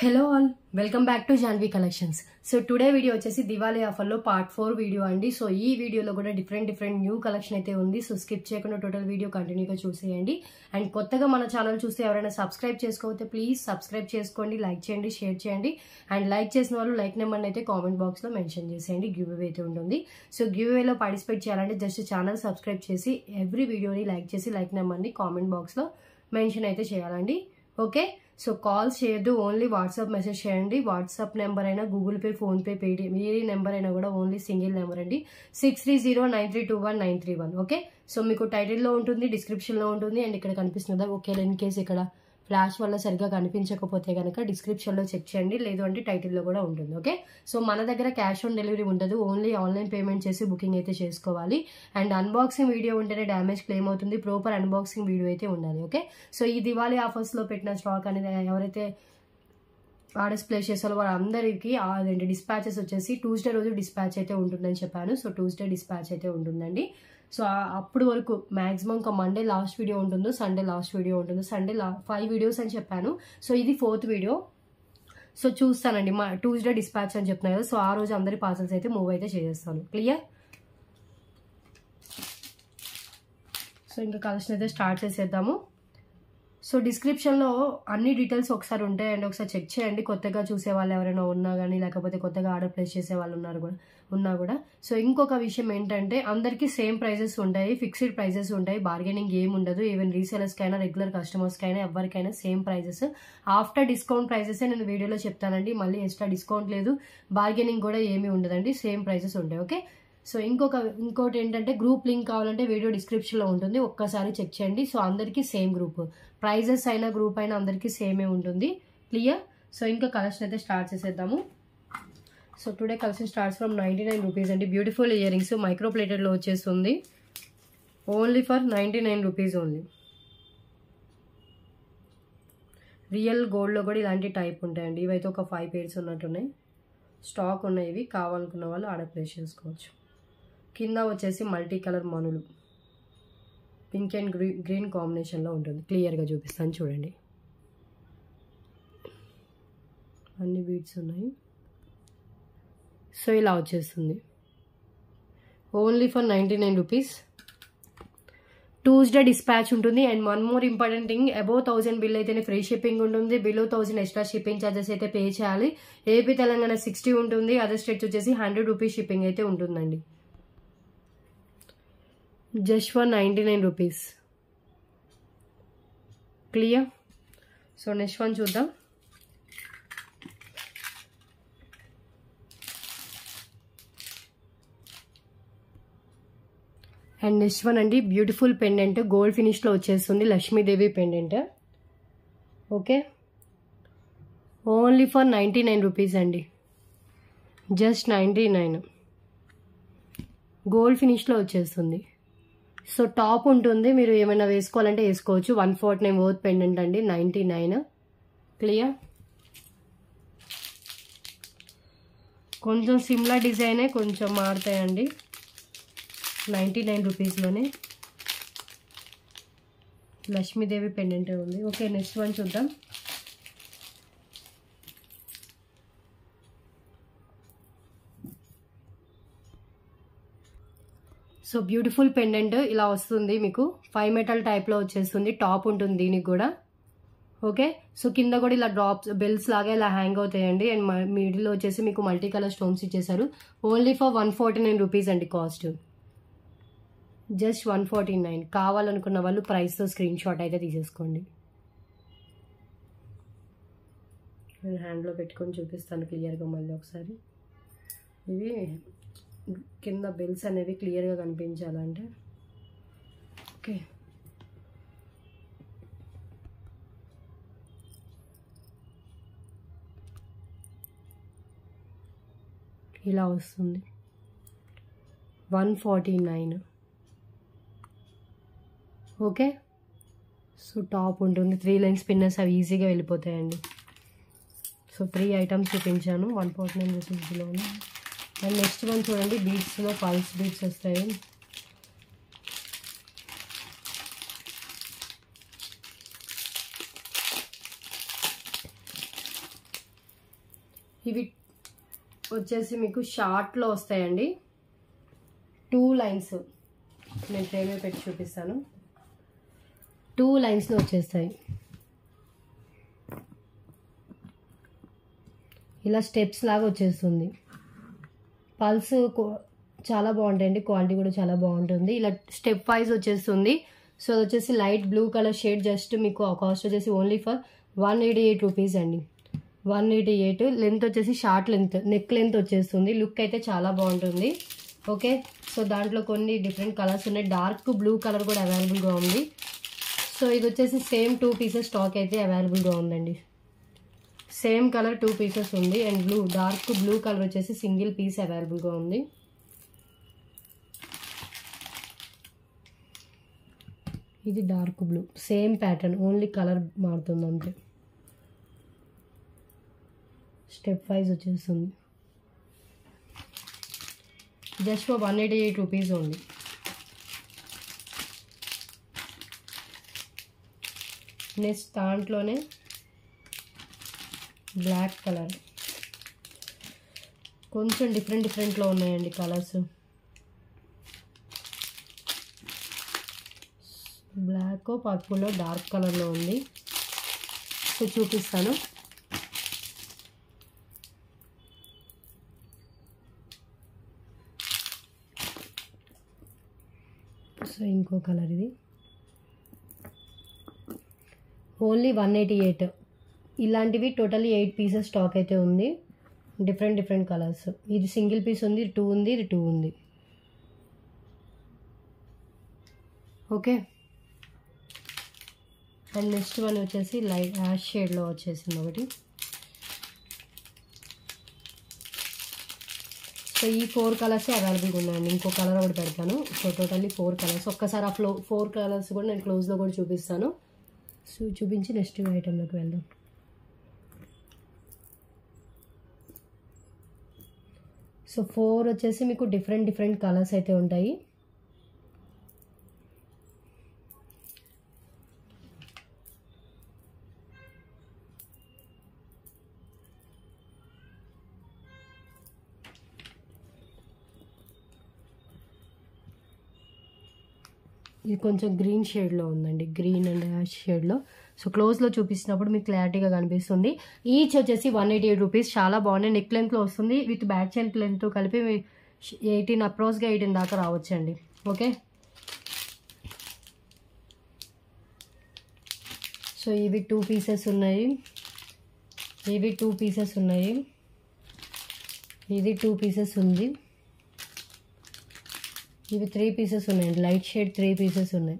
Hello all welcome back to Janvi collections so today video వచ్చేసి దివాళీ ఆఫర్లో part four video అండి. So ఈ వీడియోలో కూడా డిఫరెంట్ డిఫరెంట్ న్యూ కలెక్షన్ అయితే ఉంది. సో స్కిప్ చేయకుండా టోటల్ వీడియో కంటిన్యూగా చూసేయండి. అండ్ కొత్తగా మన ఛానల్ చూస్తే ఎవరైనా సబ్స్క్రైబ్ చేసుకోకపోతే ప్లీజ్ సబ్స్క్రైబ్ చేసుకోండి లైక్ చేయండి షేర్ చేయండి. అండ్ లైక్ చేసిన వాళ్ళు లైక్ నెంబర్ని అయితే కామెంట్ బాక్స్లో మెన్షన్ చేసేయండి. గివ్ అవే అయితే ఉంటుంది. సో గివ్ అవేలో పార్టిసిపేట్ చేయాలంటే జస్ట్ ఛానల్ సబ్స్క్రైబ్ చేసి ఎవ్రీ వీడియోని లైక్ చేసి లైక్ నెంబర్ని కామెంట్ బాక్స్లో మెన్షన్ అయితే చేయాలండి. ఓకే సో కాల్స్ చేయొద్దు ఓన్లీ వాట్సాప్ మెసేజ్ చేయండి. వాట్సాప్ నెంబర్ అయినా గూగుల్ పే ఫోన్పే పేటిఎం ఏ నెంబర్ అయినా కూడా ఓన్లీ సింగిల్ నెంబర్ అండి. Six three zero nine three two one nine three one okay so మీకు టైటిల్లో ఉంటుంది డిస్క్రిప్షన్లో ఉంటుంది అండ్ ఇక్కడ కనిపిస్తుంది ఓకే ఇన్ కేస్ ఇక్కడ ఫ్లాష్ వల్ల సరిగ్గా కనిపించకపోతే కనుక డిస్క్రిప్షన్లో చెక్ చేయండి లేదు అంటే టైటిల్లో కూడా ఉంటుంది ఓకే? సో మన దగ్గర క్యాష్ ఆన్ డెలివరీ ఉండదు ఓన్లీ ఆన్లైన్ పేమెంట్ చేసి బుకింగ్ అయితే చేసుకోవాలి. అండ్ అన్బాక్సింగ్ వీడియో ఉంటేనే డ్యామేజ్ క్లెయిమ్ అవుతుంది ప్రాపర్ అన్బాక్సింగ్ వీడియో అయితే ఉండాలి ఓకే? సో ఈ దివాళీ ఆఫర్స్లో పెట్టిన స్టాక్ అనేది ఎవరైతే ఆర్డర్స్ ప్లేస్ చేసారో వాళ్ళందరికీ అదేంటి డిస్పాచెస్ వచ్చేసి ట్యూస్డే రోజు డిస్పాచ్ అయితే ఉంటుందని చెప్పాను. సో ట్యూస్డే డిస్పాచ్ అయితే ఉంటుందండి. సో అప్పుడు వరకు మ్యాక్సిమం ఇంకా మండే లాస్ట్ వీడియో ఉంటుందో సండే లాస్ట్ వీడియో ఉంటుందో సండే లా ఫైవ్ వీడియోస్ అని చెప్పాను. సో ఇది ఫోర్త్ వీడియో సో చూస్తానండి మా ట్యూస్డే డిస్పాచ్ అని చెప్తున్నారు కదా సో ఆ రోజు అందరి పార్సల్స్ అయితే మూవ్ అయితే చేసేస్తాను. క్లియర్ సో ఇంకా కలెక్షన్ అయితే స్టార్ట్ చేసేద్దాము. సో డిస్క్రిప్షన్లో అన్ని డీటెయిల్స్ ఒకసారి ఉంటాయండి ఒకసారి చెక్ చేయండి. కొత్తగా చూసే వాళ్ళు ఎవరైనా ఉన్నా కానీ లేకపోతే కొత్తగా ఆర్డర్ ప్లేస్ చేసే వాళ్ళు ఉన్నారు కూడా. ఉన్నా కూడా. సో ఇంకొక విషయం ఏంటంటే అందరికీ సేమ్ ప్రైజెస్ ఉంటాయి ఫిక్స్డ్ ప్రైజెస్ ఉంటాయి. బార్గెనింగ్ ఏమి ఉండదు. ఈవెన్ రీసేలర్స్కైనా రెగ్యులర్ కస్టమర్స్కైనా ఎవరికైనా సేమ్ ప్రైజెస్. ఆఫ్టర్ డిస్కౌంట్ ప్రైజెసే నేను వీడియోలో చెప్తానండి. మళ్ళీ ఎక్స్ట్రా డిస్కౌంట్ లేదు. బార్గెనింగ్ కూడా ఏమీ ఉండదండి. సేమ్ ప్రైజెస్ ఉంటాయి. ఓకే? సో ఇంకొక ఇంకోటి ఏంటంటే గ్రూప్ లింక్ కావాలంటే వీడియో డిస్క్రిప్షన్లో ఉంటుంది. ఒక్కసారి చెక్ చేయండి. సో అందరికీ సేమ్ గ్రూప్. ప్రైజెస్ అయినా గ్రూప్ అయినా అందరికీ సేమే ఉంటుంది. క్లియర్ సో ఇంకా కలెక్షన్ అయితే స్టార్ట్ చేసేద్దాము. So today collection starts from ninety nine rupees అండి బ్యూటిఫుల్ ఇయర్ రింగ్స్ మైక్రో ప్లేటెడ్లో వచ్చేస్తుంది. Only for ninety nine rupees only real గోల్డ్లో కూడా ఇలాంటి టైప్ ఉంటాయండి. ఇవైతే ఒక ఫైవ్ పేర్స్ ఉన్నట్టున్నాయి. స్టాక్ ఉన్నాయి. ఇవి కావాలనుకున్న వాళ్ళు ఆర్డర్ ప్లేస్ చేసుకోవచ్చు. కింద వచ్చేసి మల్టీ కలర్ మనులు. పింక్ అండ్ గ్రీన్ గ్రీన్ కాంబినేషన్లో ఉంటుంది. క్లియర్గా చూపిస్తాను. చూడండి. అన్ని బీడ్స్ ఉన్నాయి. సో ఇలా వచ్చేస్తుంది. Only for ninety nine rupees Tuesday dispatch ఉంటుంది. And one more important thing above thousand bill అయితేనే ఫ్రీ షిప్పింగ్ ఉంటుంది. Below thousand extra shipping charges అయితే పే చేయాలి. ఏపీ తెలంగాణ సిక్స్టీ ఉంటుంది. అదర్ స్టేట్స్ వచ్చేసి హండ్రెడ్ రూపీస్ షిప్పింగ్ అయితే ఉంటుందండి. Just for ninety nine rupees clear so next one చూద్దాం. And next one అండి బ్యూటిఫుల్ పెండెంట్ గోల్డ్ ఫినిష్లో వచ్చేస్తుంది Lakshmidevi pendant okay only for ninety nine rupees అండి. జస్ట్ నైంటీ నైన్ గోల్డ్ ఫినిష్లో వచ్చేస్తుంది. సో టాప్ ఉంటుంది మీరు ఏమైనా వేసుకోవాలంటే వేసుకోవచ్చు. One forty nine worth pendant అండి నైంటీ నైన్ క్లియర్ కొంచెం సిమ్లా డిజైనే కొంచెం మారుతాయండి. నైంటీ నైన్ రూపీస్లోనే లక్ష్మీదేవి పెండెంట్ ఉంది. ఓకే నెక్స్ట్ వన్ చూద్దాం. సో బ్యూటిఫుల్ పెండెంట్ ఇలా వస్తుంది మీకు. ఫైవ్ మెటల్ టైప్లో వచ్చేస్తుంది. టాప్ ఉంటుంది దీనికి కూడా. ఓకే సో కింద కూడా ఇలా డ్రాప్స్ బెల్స్ లాగా ఇలా హ్యాంగ్ అవుతాయండి. అండ్ మిడిల్లో వచ్చేసి మీకు మల్టీ కలర్ స్టోన్స్ ఇచ్చేసారు only for one forty nine rupees అండి cost just one forty nine. కావాలనుకున్న వాళ్ళు ప్రైస్తో స్క్రీన్ షాట్ అయితే తీసేసుకోండి. నేను హ్యాండ్లో పెట్టుకొని చూపిస్తాను క్లియర్గా మళ్ళీ ఒకసారి. ఇవి కింద బెల్స్ అనేవి క్లియర్గా కనిపించాలంటే. ఓకే. ఇలా వస్తుంది. One forty nine. Okay? So top ఉంటుంది. త్రీ లైన్స్ పిన్నర్స్ అవి ఈజీగా వెళ్ళిపోతాయండి. సో త్రీ ఐటమ్స్ చూపించాను. వన్ ఫార్టీ నైన్ రూపీస్లో అండ్ నెక్స్ట్ వన్ చూడండి. బీట్స్లో పల్స్ బీట్స్ వస్తాయి. ఇవి వచ్చేసి మీకు షార్ట్లో వస్తాయండి. Two lines. నేను ఫ్రేమ్ పెట్టి చూపిస్తాను. టూ లైన్స్లో వచ్చేస్తాయి. ఇలా స్టెప్స్ లాగా వచ్చేస్తుంది. పల్స్ చాలా బాగుంటాయండి. క్వాలిటీ కూడా చాలా బాగుంటుంది. ఇలా స్టెప్ వైజ్ వచ్చేస్తుంది. సో అది వచ్చేసి light blue colour shade just మీకు కాస్ట్ వచ్చేసి only for one eighty eight rupees అండి. One eighty eight. లెంత్ వచ్చేసి షార్ట్ లెంత్ నెక్ లెంత్ వచ్చేస్తుంది. లుక్ అయితే చాలా బాగుంటుంది. ఓకే? సో దాంట్లో కొన్ని డిఫరెంట్ కలర్స్ ఉన్నాయి. డార్క్ బ్లూ కలర్ కూడా అవైలబుల్గా ఉంది. సో ఇది వచ్చేసి సేమ్ టూ పీసెస్ స్టాక్ అయితే అవైలబుల్గా ఉందండి. సేమ్ కలర్ టూ పీసెస్ ఉంది. And blue dark blue colour వచ్చేసి సింగిల్ పీస్ అవైలబుల్గా ఉంది. ఇది dark blue. Same pattern only colour మారుతుంది అంతే స్టెప్ వైజ్ వచ్చేస్తుంది. Just one eighty eight rupees ఉంది. నెక్స్ట్ దాంట్లోనే బ్లాక్ కలర్. కొంచెం డిఫరెంట్ డిఫరెంట్లో ఉన్నాయండి కలర్స్. బ్లాక్ పర్పుల్లో డార్క్ కలర్లో ఉంది. సో చూపిస్తాను. సో ఇంకో కలర్ ఇది. Only one eighty eight. ఇలాంటివి టోటలీ ఎయిట్ పీసెస్ స్టాక్ అయితే ఉంది. Different different colours. ఇది సింగిల్ పీస్ ఉంది టూ ఉంది ఇది టూ ఉంది. ఓకే. అండ్ నెక్స్ట్ వన్ వచ్చేసి లైట్ యాష్ షేడ్లో వచ్చేసింది ఒకటి. సో ఈ ఫోర్ కలర్స్ అవైలబుల్గా ఉన్నాయండి. ఇంకో కలర్ ఒకటి పెడతాను. So totally four colours. ఒక్కసారి ఆ ఫ్లో ఫోర్ కలర్స్ కూడా నేను క్లోజ్లో కూడా చూపిస్తాను. సో చూపించి నెక్స్ట్ ఐటెంలోకి వెళ్దాం. సో ఫోర్ వచ్చేసి మీకు డిఫరెంట్ డిఫరెంట్ కలర్స్ అయితే ఉంటాయి. ఇది కొంచెం గ్రీన్ షేడ్లో ఉందండి. గ్రీన్ అండ్ యాష్ షేడ్లో సో క్లోజ్లో చూపించినప్పుడు మీకు క్లారిటీగా కనిపిస్తుంది. ఈచ్ వచ్చేసి వన్ ఎయిటీ ఎయిట్ రూపీస్ చాలా బాగున్నాయి. నెక్ లెంత్లో వస్తుంది. విత్ బ్యాక్ చైన్ లెంత్ కలిపి ఎయిటీన్ అప్రోచ్గా ఎయిటీన్ దాకా రావచ్చండి. ఓకే సో ఇవి టూ పీసెస్ ఉన్నాయి. ఇవి టూ పీసెస్ ఉన్నాయి. ఇది టూ పీసెస్ ఉంది. ఇవి త్రీ పీసెస్ ఉన్నాయండి లైట్ షేడ్ త్రీ పీసెస్ ఉన్నాయి.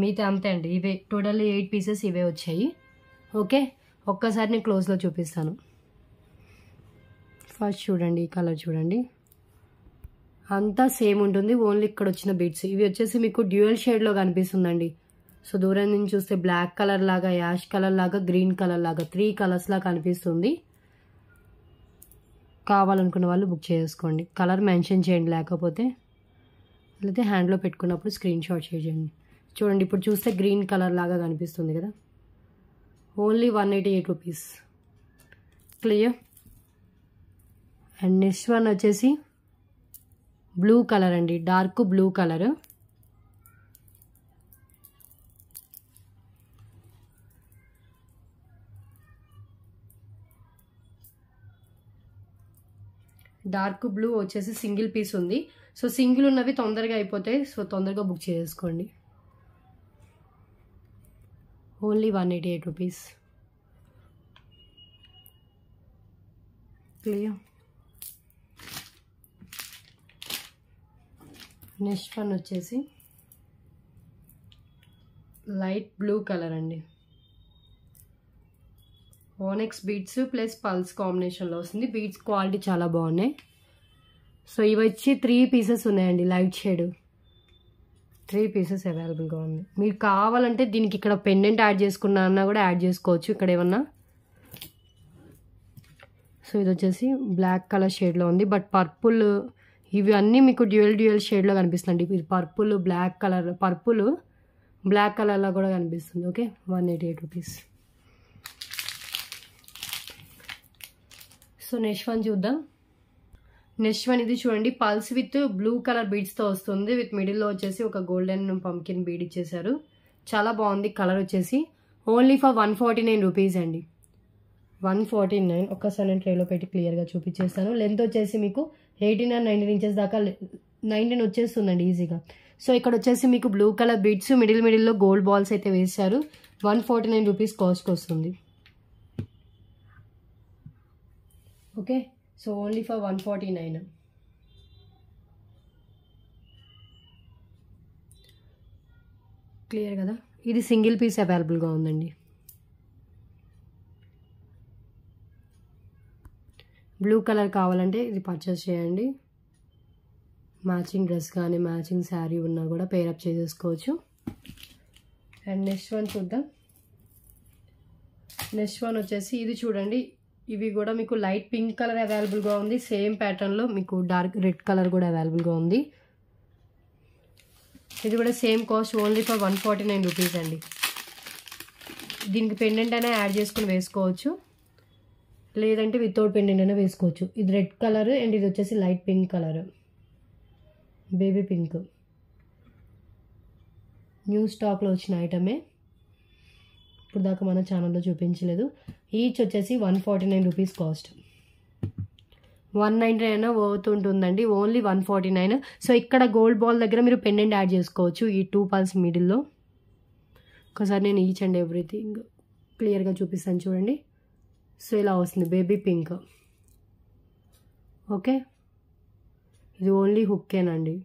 మిగతా అంతే అండి. ఇవే టోటల్ ఎయిట్ పీసెస్ ఇవే వచ్చాయి. ఓకే ఒక్కసారి నేను క్లోజ్లో చూపిస్తాను. ఫస్ట్ చూడండి ఈ కలర్ చూడండి. అంతా సేమ్ ఉంటుంది. ఓన్లీ ఇక్కడ వచ్చిన బీట్స్ ఇవి వచ్చేసి మీకు డ్యూయల్ షేడ్లో కనిపిస్తుందండి. సో దూరం నుంచి చూస్తే బ్లాక్ కలర్ లాగా యాష్ కలర్ లాగా గ్రీన్ కలర్ లాగా త్రీ కలర్స్లా కనిపిస్తుంది. కావాలనుకున్న వాళ్ళు బుక్ చేసుకోండి. కలర్ మెన్షన్ చేయండి లేకపోతే లేకపోతే హ్యాండ్లో పెట్టుకున్నప్పుడు స్క్రీన్ షాట్ చేయండి. చూడండి ఇప్పుడు చూస్తే గ్రీన్ కలర్ లాగా కనిపిస్తుంది కదా. Only one eighty eight rupees clear and next one వచ్చేసి బ్లూ కలర్ అండి. Dark blue colour dark blue వచ్చేసి సింగిల్ పీస్ ఉంది. సో సింగిల్ ఉన్నవి తొందరగా అయిపోతాయి. సో తొందరగా బుక్ చేసుకోండి. Only one eighty eight rupees. Clear. Next one వచ్చేసి లైట్ బ్లూ కలర్ అండి. ఓనెక్స్ బీట్స్ ప్లస్ పల్స్ కాంబినేషన్లో వస్తుంది. బీట్స్ క్వాలిటీ చాలా బాగున్నాయి. సో ఇవి వచ్చి త్రీ పీసెస్ ఉన్నాయండి లైట్ షేడ్ త్రీ పీసెస్ అవైలబుల్గా ఉంది. మీరు కావాలంటే దీనికి ఇక్కడ పెండెంట్ యాడ్ చేసుకున్నా అన్నా కూడా యాడ్ చేసుకోవచ్చు. ఇక్కడ ఏమన్నా? సో ఇది వచ్చేసి బ్లాక్ కలర్ షేడ్లో ఉంది. బట్ పర్పుల్ ఇవి అన్నీ మీకు డ్యూయల్ డ్యూయల్ షేడ్లో కనిపిస్తుంది ఇది purple black colour purple black కలర్లో కూడా కనిపిస్తుంది. Okay one eighty eight rupees so next one చూద్దాం. నెక్స్ట్ వన్ ఇది చూడండి పల్స్ విత్ బ్లూ కలర్ బీడ్స్తో వస్తుంది. విత్ మిడిల్లో వచ్చేసి ఒక గోల్డెన్ పంకిన్ బీడ్ ఇచ్చేసారు చాలా బాగుంది కలర్ వచ్చేసి. Only for one forty nine rupees అండి. వన్ ఫార్టీ నైన్ ఒక్కసారి నేను ట్రేలో పెట్టి క్లియర్గా చూపించేస్తాను. లెంత్ వచ్చేసి మీకు ఎయిటీన్ అండ్ నైన్టీన్ ఇంచెస్ దాకా నైన్టీన్ వచ్చేస్తుందండి ఈజీగా. సో ఇక్కడ వచ్చేసి మీకు బ్లూ కలర్ బీడ్స్ మిడిల్ మిడిల్లో గోల్డ్ బాల్స్ అయితే వేశారు. One forty nine rupees cost వస్తుంది. Okay? So only for one forty nine. Clear కదా? ఇది సింగిల్ పీస్ అవైలబుల్గా ఉందండి. బ్లూ కలర్ కావాలంటే ఇది పర్చేస్ చేయండి. మ్యాచింగ్ డ్రెస్ కానీ మ్యాచింగ్ శారీ ఉన్నా కూడా పేరప్ చేసేసుకోవచ్చు. అండ్ నెక్స్ట్ వన్ చూద్దాం. నెక్స్ట్ వన్ వచ్చేసి ఇది చూడండి ఇవి కూడా మీకు లైట్ పింక్ కలర్ అవైలబుల్గా ఉంది. సేమ్ ప్యాటర్న్లో మీకు డార్క్ రెడ్ కలర్ కూడా అవైలబుల్గా ఉంది. ఇది కూడా same cost only for one forty nine rupees అండి. దీనికి పెండెంట్ అయినా యాడ్ చేసుకుని వేసుకోవచ్చు. లేదంటే వితౌట్ పెండెంట్ అయినా వేసుకోవచ్చు. ఇది రెడ్ కలర్ అండ్ ఇది వచ్చేసి light pink colour. Baby pink. New స్టాక్లో వచ్చిన ఐటమే ఇప్పుడు దాకా మన ఛానల్లో చూపించలేదు. ఈచ్ వచ్చేసి one forty nine rupees cost one ninety nine అవుతుంటుందండి only one forty nine so ఇక్కడ గోల్డ్ బాల్ దగ్గర మీరు పెండెంట్ యాడ్ చేసుకోవచ్చు ఈ టూ పల్స్ మిడిల్లో ఒకసారి నేను ఈచ్ అండ్ ఎవ్రీథింగ్ క్లియర్గా చూపిస్తాను చూడండి. సో ఇలా వస్తుంది. బేబీ పింక్ ఓకే ఇది ఓన్లీ హుక్కేనండి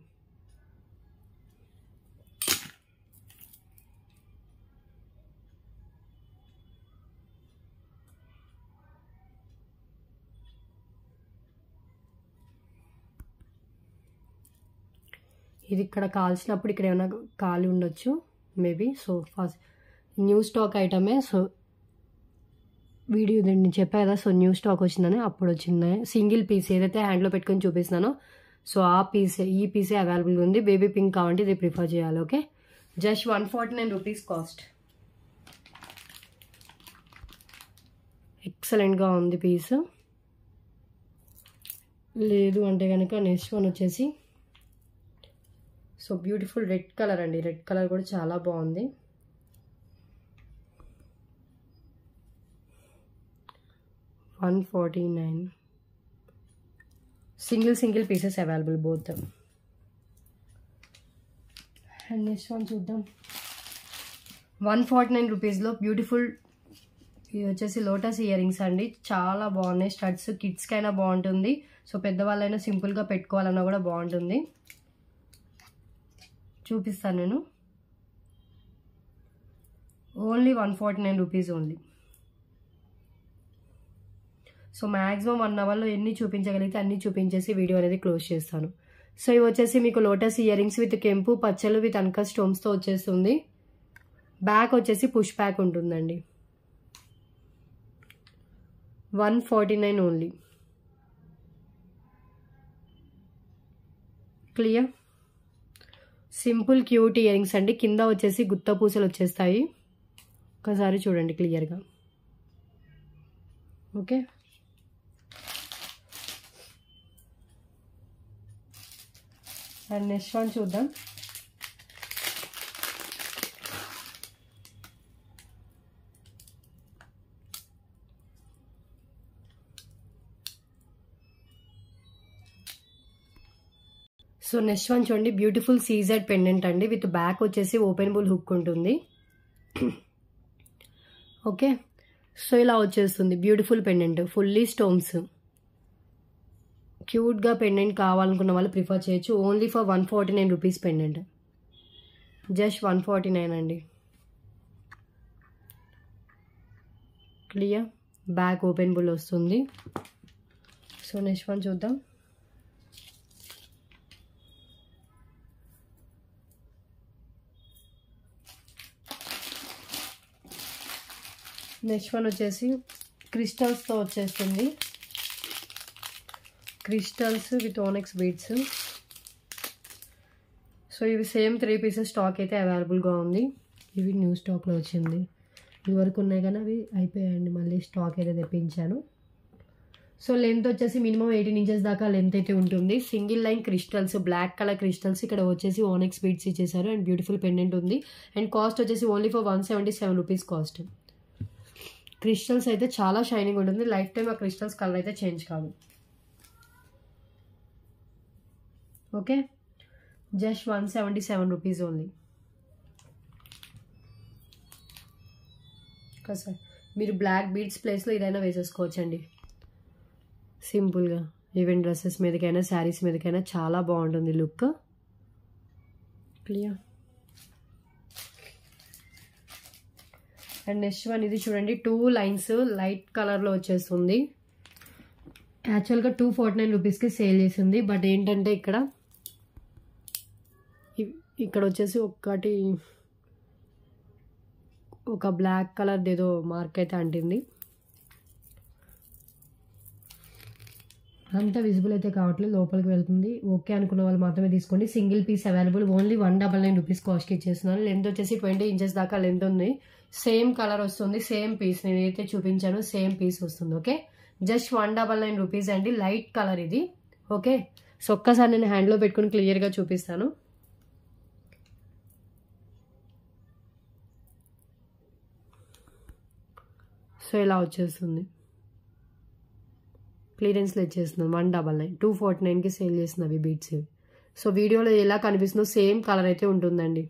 ఇది ఇక్కడ కాల్చినప్పుడు ఇక్కడ ఏమైనా కాలి ఉండొచ్చు maybe. So first new stock ఐటమే. So video నేను చెప్పా కదా సో న్యూ స్టాక్ వచ్చిందని అప్పుడు వచ్చింది. సింగిల్ పీస్ ఏదైతే హ్యాండ్లో పెట్టుకొని చూపిస్తున్నానో సో ఆ పీస్ ఈ పీసే అవైలబుల్ ఉంది. బేబీ పింక్ కావాలంటే ఇది ప్రిఫర్ చేయాలి okay? Just one forty nine rupees cost. ఎక్సలెంట్గా ఉంది పీస్. లేదు అంటే కనుక నెక్స్ట్ వన్ వచ్చేసి సో బ్యూటిఫుల్ రెడ్ కలర్ అండి. రెడ్ కలర్ కూడా చాలా బాగుంది. One forty nine. Single single pieces available both. And next one చూద్దాం. వన్ ఫార్టీ నైన్ రూపీస్లో బ్యూటిఫుల్ ఇది వచ్చేసి లోటస్ ఇయర్ రింగ్స్ అండి. చాలా బాగున్నాయి. స్టడ్స్ కిడ్స్కైనా బాగుంటుంది. సో పెద్దవాళ్ళైనా సింపుల్గా పెట్టుకోవాలన్నా కూడా బాగుంటుంది. చూపిస్తాను నేను. Only one forty nine rupees only so maximum one అవర్లో ఎన్ని చూపించగలిగితే అన్ని చూపించేసి వీడియో అనేది క్లోజ్ చేస్తాను. సో ఇవి వచ్చేసి మీకు లోటస్ ఇయర్ రింగ్స్ విత్ కెంపు పచ్చలు విత్ అన్క స్టోమ్స్తో వచ్చేస్తుంది. బ్యాక్ వచ్చేసి పుష్ బ్యాక్ ఉంటుందండి. One forty nine only clear simple cute earrings అండి. కింద వచ్చేసి గుత్త పూసలు వచ్చేస్తాయి. ఒకసారి చూడండి క్లియర్గా ఓకే? అండ్ నెక్స్ట్ వన్ చూద్దాం. సో నెక్స్ట్ వన్ చూడండి బ్యూటిఫుల్ సీజెడ్ పెండెంట్ అండి. విత్ బ్యాక్ వచ్చేసి ఓపెన్ బుల్ హుక్ ఉంటుంది. ఓకే? సో ఇలా వచ్చేస్తుంది బ్యూటిఫుల్ పెండెంట్ ఫుల్లీ స్టోన్స్ క్యూట్గా పెండెంట్ కావాలనుకున్న వాళ్ళు ప్రిఫర్ చేయొచ్చు. Only for one forty nine rupees pendant just one forty nine అండి. క్లియర్ బ్యాక్ ఓపెన్ బుల్ వస్తుంది. సో నెక్స్ట్ వన్ చూద్దాం. నెక్స్ట్ వన్ వచ్చేసి క్రిస్టల్స్తో వచ్చేస్తుంది. Crystals with onyx beads. So ఇవి సేమ్ త్రీ పీసెస్ స్టాక్ అయితే అవైలబుల్గా ఉంది. ఇవి న్యూ స్టాక్లో వచ్చింది. ఇదివరకు ఉన్నాయి కానీ అవి అయిపోయాయండి. మళ్ళీ స్టాక్ అయితే తెప్పించాను. సో లెంత్ వచ్చేసి మినిమం ఎయిటీన్ ఇంచెస్ దాకా లెంత్ అయితే ఉంటుంది. Single line crystals black colour crystals ఇక్కడ వచ్చేసి ఓనెక్స్ బీట్స్ ఇచ్చేసారు అండ్ బ్యూటిఫుల్ పెండెంట్ ఉంది. అండ్ కాస్ట్ వచ్చేసి only for one seventy seven rupees cost. Crystals అయితే చాలా షైనింగ్ ఉంటుంది. లైఫ్ టైం ఆ క్రిస్టల్స్ కలర్ అయితే చేంజ్ కాదు. Okay? Just one seventy seven rupees only. Sir. మీరు బ్లాక్ బీడ్స్ ప్లేస్లో ఇదైనా వేసేసుకోవచ్చండి. సింపుల్గా. ఈవెన్ డ్రెస్సెస్ మీదకైనా శారీస్ మీదకైనా చాలా బాగుంటుంది look. Clear? And next one ఇది చూడండి టూ లైన్స్ లైట్ కలర్లో వచ్చేస్తుంది. యాక్చువల్గా టూ ఫార్టీ నైన్ రూపీస్కి సేల్ చేసింది బట్ ఏంటంటే ఇక్కడ ఇక్కడ వచ్చేసి ఒకటి ఒక బ్లాక్ కలర్ ఏదో మార్క్ అయితే అంటింది. అంత విజిబుల్ అయితే కావట్లేదు లోపలికి వెళ్తుంది. ఓకే అనుకున్న వాళ్ళు మాత్రమే తీసుకోండి. Single piece available only one double nine rupees కాస్ట్కి ఇచ్చేస్తున్నాను. లెంత్ వచ్చేసి ట్వంటీ ఇంచెస్ దాకా లెంత్ ఉంది. సేమ్ కలర్ వస్తుంది సేమ్ పీస్. నేనైతే చూపించాను సేమ్ పీస్ వస్తుంది okay? Just one double nine rupees అండి లైట్ కలర్ ఇది ఓకే? సో ఒక్కసారి నేను హ్యాండ్లో పెట్టుకుని క్లియర్గా చూపిస్తాను. సో ఇలా వచ్చేస్తుంది. క్లియరెన్స్లో ఇచ్చేస్తున్నాను one double nine. Two forty నైన్కి సేల్ చేస్తున్నవి బీట్స్ సో వీడియోలో ఎలా కనిపిస్తుందో సేమ్ కలర్ అయితే ఉంటుందండి.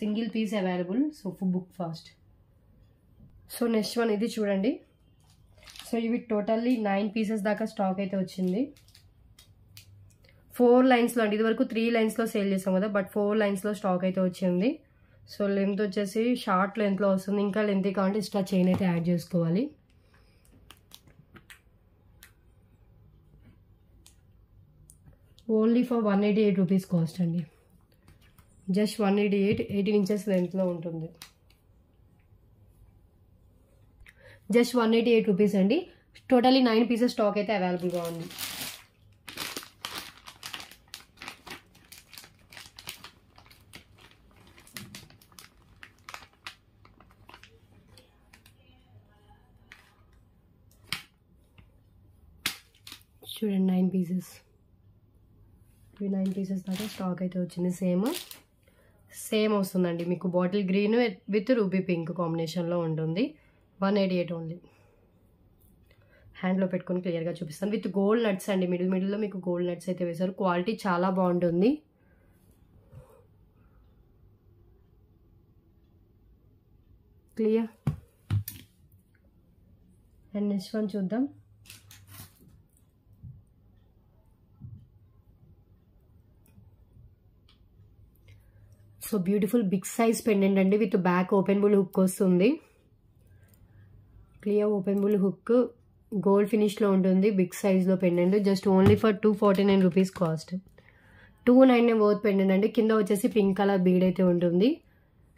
Single piece available. So book fast. So next one ఇది చూడండి. సో ఇవి టోటల్లీ నైన్ పీసెస్ దాకా స్టాక్ అయితే వచ్చింది. ఫోర్ లైన్స్లో అండి ఇది వరకు త్రీ లైన్స్లో సేల్ చేసాం కదా బట్ ఫోర్ లైన్స్లో స్టాక్ అయితే వచ్చింది. సో లెంత్ వచ్చేసి షార్ట్ లెంత్లో వస్తుంది ఇంకా లెంత్ కావాలంటే ఎక్స్ట్రా చైన్ అయితే యాడ్ చేసుకోవాలి. Only for one eighty eight rupees cost అండి. Just one eighty eight eighteen inches లెంత్లో ఉంటుంది. Just one eighty eight rupees అండి. టోటలీ నైన్ పీసెస్ స్టాక్ అయితే అవైలబుల్గా ఉంది. చూడండి నైన్ పీసెస్ ఇవి నైన్ పీసెస్ దాకా స్టాక్ అయితే వచ్చింది. సేమ్ సేమ్ వస్తుందండి. మీకు bottle green with ruby pink కాంబినేషన్లో ఉంటుంది. One eighty eight only. హ్యాండ్లో పెట్టుకొని క్లియర్గా చూపిస్తాను. విత్ గోల్డ్ నట్స్ అండి. మిడిల్ మిడిల్లో మీకు గోల్డ్ నట్స్ అయితే వేశారు. క్వాలిటీ చాలా బాగుంటుంది. క్లియర్? అండ్ నెక్స్ట్ వన్ చూద్దాం. So beautiful big size pendant అండి with back open bull hook వస్తుంది. Clear open bull hook gold ఫినిష్లో ఉంటుంది బిగ్ సైజ్లో pendant just only for two forty nine rupees cost. Two nine nine worth pendant అండి కింద వచ్చేసి pink colour bead అయితే ఉంటుంది.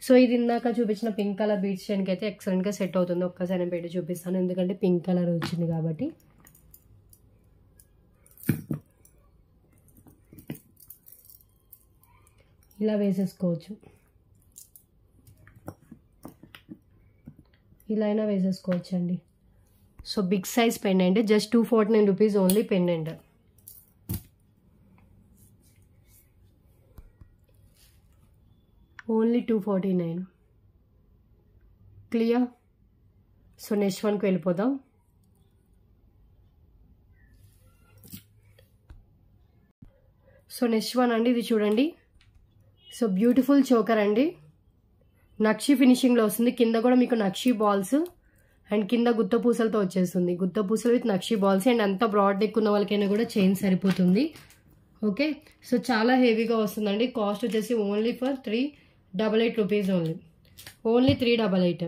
So ఇది ఇందాక చూపించిన పింక్ కలర్ బీడ్స్ చేయడానికి అయితే ఎక్సలెంట్గా సెట్ అవుతుంది. ఒక్కసారి నేను పెట్టి చూపిస్తాను. ఎందుకంటే పింక్ కలర్ వచ్చింది కాబట్టి. ఇలా వేసేసుకోవచ్చు. ఇలా అయినా వేసేసుకోవచ్చు అండి so big size pendant just two forty nine rupees only pendant. Only two forty nine. Clear? So next వన్కి వెళ్ళిపోదాం. సో నెక్స్ట్ వన్ అండి ఇది చూడండి. సో బ్యూటిఫుల్ చోకర్ అండి. నక్షి ఫినిషింగ్లో వస్తుంది. కింద కూడా మీకు నక్షి బాల్స్ అండ్ కింద గుత్త పూసలతో వచ్చేస్తుంది. గుత్త పూసలు విత్ నక్షి బాల్స్ అండ్ అంత బ్రాడ్ నెక్ ఉన్న వాళ్ళకైనా కూడా చైన్ సరిపోతుంది. ఓకే? సో చాలా హెవీగా వస్తుందండి. కాస్ట్ వచ్చేసి only for three double eight rupees only. Only three double eight.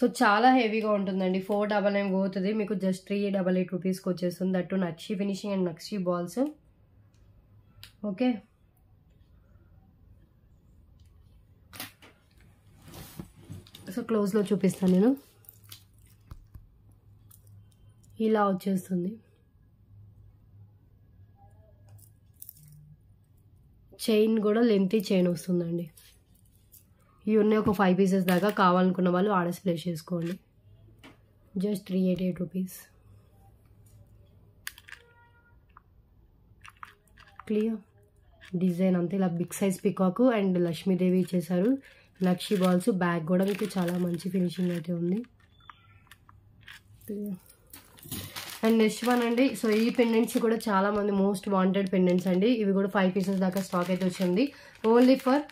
So చాలా హెవీగా ఉంటుందండి. ఫోర్ డబల్ నైన్ పోతుంది. మీకు జస్ట్ త్రీ డబల్ ఎయిట్ రూపీస్కి వచ్చేస్తుంది. దట్టు నక్షి ఫినిషింగ్ అండ్ నక్షి బాల్స్. ఓకే. సో క్లోజ్లో చూపిస్తాను నేను. ఇలా వచ్చేస్తుంది. చైన్ కూడా లెంతీ చైన్ వస్తుందండి. ఇవి ఉన్నాయి ఒక ఫైవ్ పీసెస్ దాకా కావాలనుకున్న వాళ్ళు ఆర్డర్స్ ప్లేస్ చేసుకోండి. Just three eighty eight rupees clear design అంతా ఇలా big size peacock and Lakshmidevi ఇచ్చేసారు. లక్షి బాల్స్ బ్యాగ్ కూడా మీకు చాలా మంచి ఫినిషింగ్ అయితే ఉంది. అండ్ నెక్స్ట్ వన్ అండి సో ఈ పెండెంట్స్ కూడా చాలా మంది మోస్ట్ వాంటెడ్ పెండెంట్స్ అండి. ఇవి కూడా ఫైవ్ పీసెస్ దాకా స్టాక్ అయితే వచ్చింది. ఓన్లీ ఫర్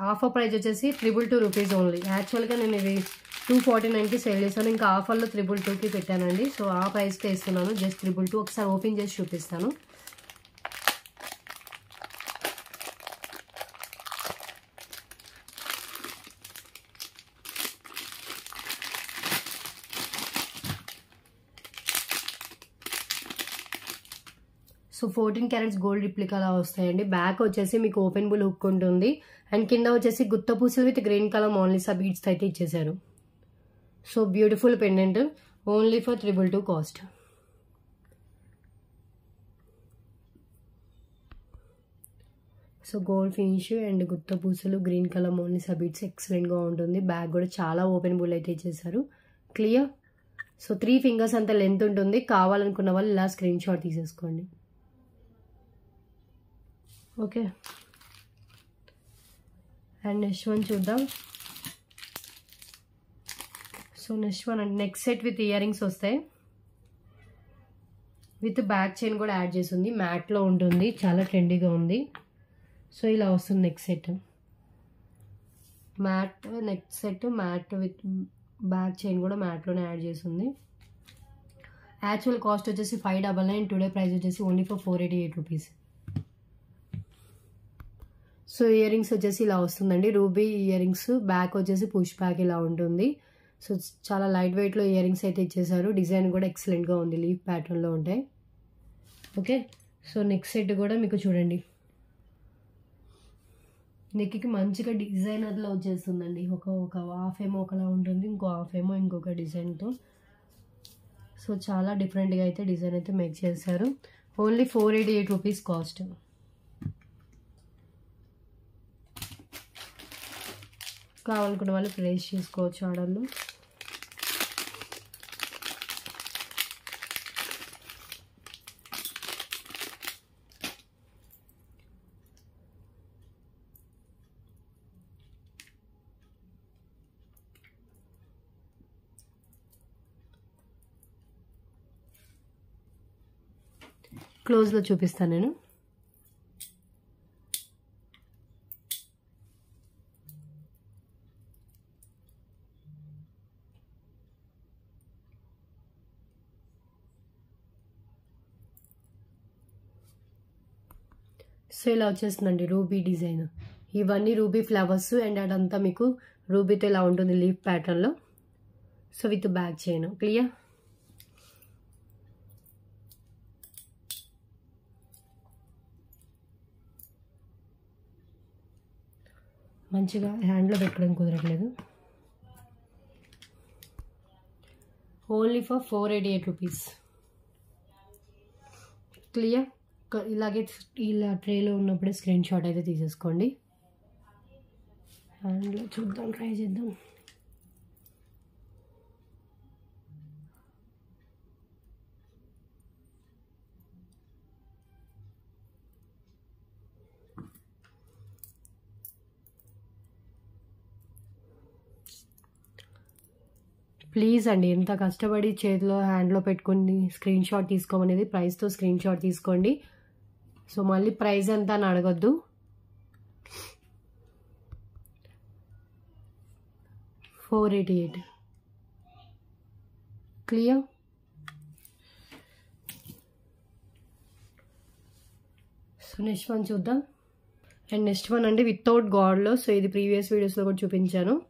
ఆఫర్ ప్రైస్ వచ్చేసి ట్రిపుల్ టూ రూపీస్ ఓన్లీ యాక్చువల్గా నేను ఇవి టూ ఫార్టీ నైన్కి సేల్ చేశాను. ఇంకా ఆఫర్లో త్రిబుల్ టూకి పెట్టానండి. సో ఆ ప్రైస్కే ఇస్తున్నాను. జస్ట్ త్రిబుల్ టూ ఒకసారి ఓపెన్ చేసి చూపిస్తాను so fourteen carats gold replica అలా వస్తాయండి. బ్యాక్ వచ్చేసి మీకు ఓపెన్ బుల్ హుక్ ఉంటుంది. అండ్ కింద వచ్చేసి గుత్త పూసలు with green colour Mona Lisa beads అయితే ఇచ్చేసారు so beautiful pendant only for triple two cost so gold finish and గుత్త పూసలు గ్రీన్ కలర్ మోన్లిసా బీడ్స్ ఎక్సలెంట్గా ఉంటుంది. బ్యాగ్ కూడా చాలా ఓపెన్ బుల్ అయితే ఇచ్చేసారు క్లియర్ సో త్రీ ఫింగర్స్ అంత లెంత్ ఉంటుంది. కావాలనుకున్న వాళ్ళు ఇలా స్క్రీన్ షాట్ తీసేసుకోండి. ఓకే. అండ్ నెక్స్ట్ వన్ చూద్దాం. So next one and next set with ear rings వస్తాయి. విత్ బ్యాక్ చైన్ కూడా యాడ్ చేసింది మ్యాట్లో ఉంటుంది. చాలా ట్రెండీగా ఉంది. సో ఇలా వస్తుంది next set. Matte next set matte with back chain కూడా మ్యాట్లోనే యాడ్ చేసింది యాక్చువల్ కాస్ట్ వచ్చేసి five double nine. Today price వచ్చేసి only for four eighty eight rupees. So ear rings వచ్చేసి ఇలా వస్తుందండి. రూబీ ఇయర్ రింగ్స్ బ్యాక్ వచ్చేసి పుష్ బ్యాక్ ఇలా ఉంటుంది. సో చాలా లైట్ వెయిట్లో ఇయర్ రింగ్స్ అయితే ఇచ్చేసారు. డిజైన్ కూడా ఎక్సలెంట్గా ఉంది. లీఫ్ ప్యాటర్న్లో ఉంటాయి. ఓకే. సో నెక్స్ట్ సెట్ కూడా మీకు చూడండి. నెక్కి మంచిగా డిజైన్ అట్లా వచ్చేస్తుందండి. ఒక ఒక హాఫ్ ఏమో ఒకలా ఉంటుంది. ఇంకో హాఫ్ ఏమో ఇంకొక డిజైన్తో సో చాలా డిఫరెంట్గా అయితే డిజైన్ అయితే మేక్ చేశారు. Only four eighty eight rupees cost కావాలనుకున్న వాళ్ళు ప్లేస్ చేసుకోవచ్చు ఆర్డర్లు క్లోజ్లో చూపిస్తాను నేను. సో ఇలా వచ్చేస్తుందండి రూబీ డిజైన్. ఇవన్నీ రూబీ ఫ్లవర్స్ అండ్ అదంతా మీకు రూబీతో ఇలా ఉంటుంది లీఫ్ ప్యాటర్న్లో సో విత్ బ్యాక్ చేయను క్లియర్ మంచిగా హ్యాండ్లో పెట్టడం కుదరట్లేదు. Only for four eighty eight rupees. Clear ఇలాగే ఇలా ట్రేలో ఉన్నప్పుడే స్క్రీన్ షాట్ అయితే తీసేసుకోండి. హ్యాండ్లో చూద్దాం ట్రై చేద్దాం. ప్లీజ్ అండి ఎంత కష్టపడి చేతిలో హ్యాండ్లో పెట్టుకుని స్క్రీన్ షాట్ తీసుకోమనేది ప్రైస్తో స్క్రీన్ షాట్ తీసుకోండి. సో మళ్ళీ ప్రైస్ ఎంత అని అడగద్దు. Four eighty eight. Clear? So next one చూద్దాం. అండ్ నెక్స్ట్ వన్ అంటే వితౌట్ గాడ్లో. సో ఇది ప్రీవియస్ వీడియోస్లో కూడా చూపించాను.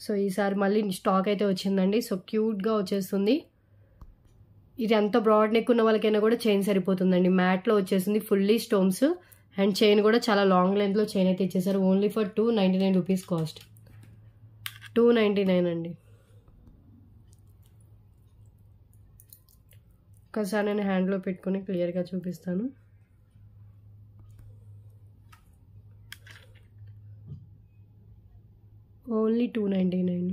సో ఈసారి మళ్ళీ స్టాక్ అయితే వచ్చిందండి. సో క్యూట్గా వచ్చేస్తుంది. ఇది ఎంత బ్రాడ్ నెక్ ఉన్న వాళ్ళకైనా కూడా చైన్ సరిపోతుందండి. మ్యాట్లో వచ్చేసింది ఫుల్లీ స్టోన్స్ అండ్ చైన్ కూడా చాలా లాంగ్ లెంత్లో చైన్ అయితే ఇచ్చేసారు. Only for two ninety nine rupees cost two ninety nine అండి. ఒకసారి నేను హ్యాండ్లో పెట్టుకుని క్లియర్గా చూపిస్తాను. Only two ninety nine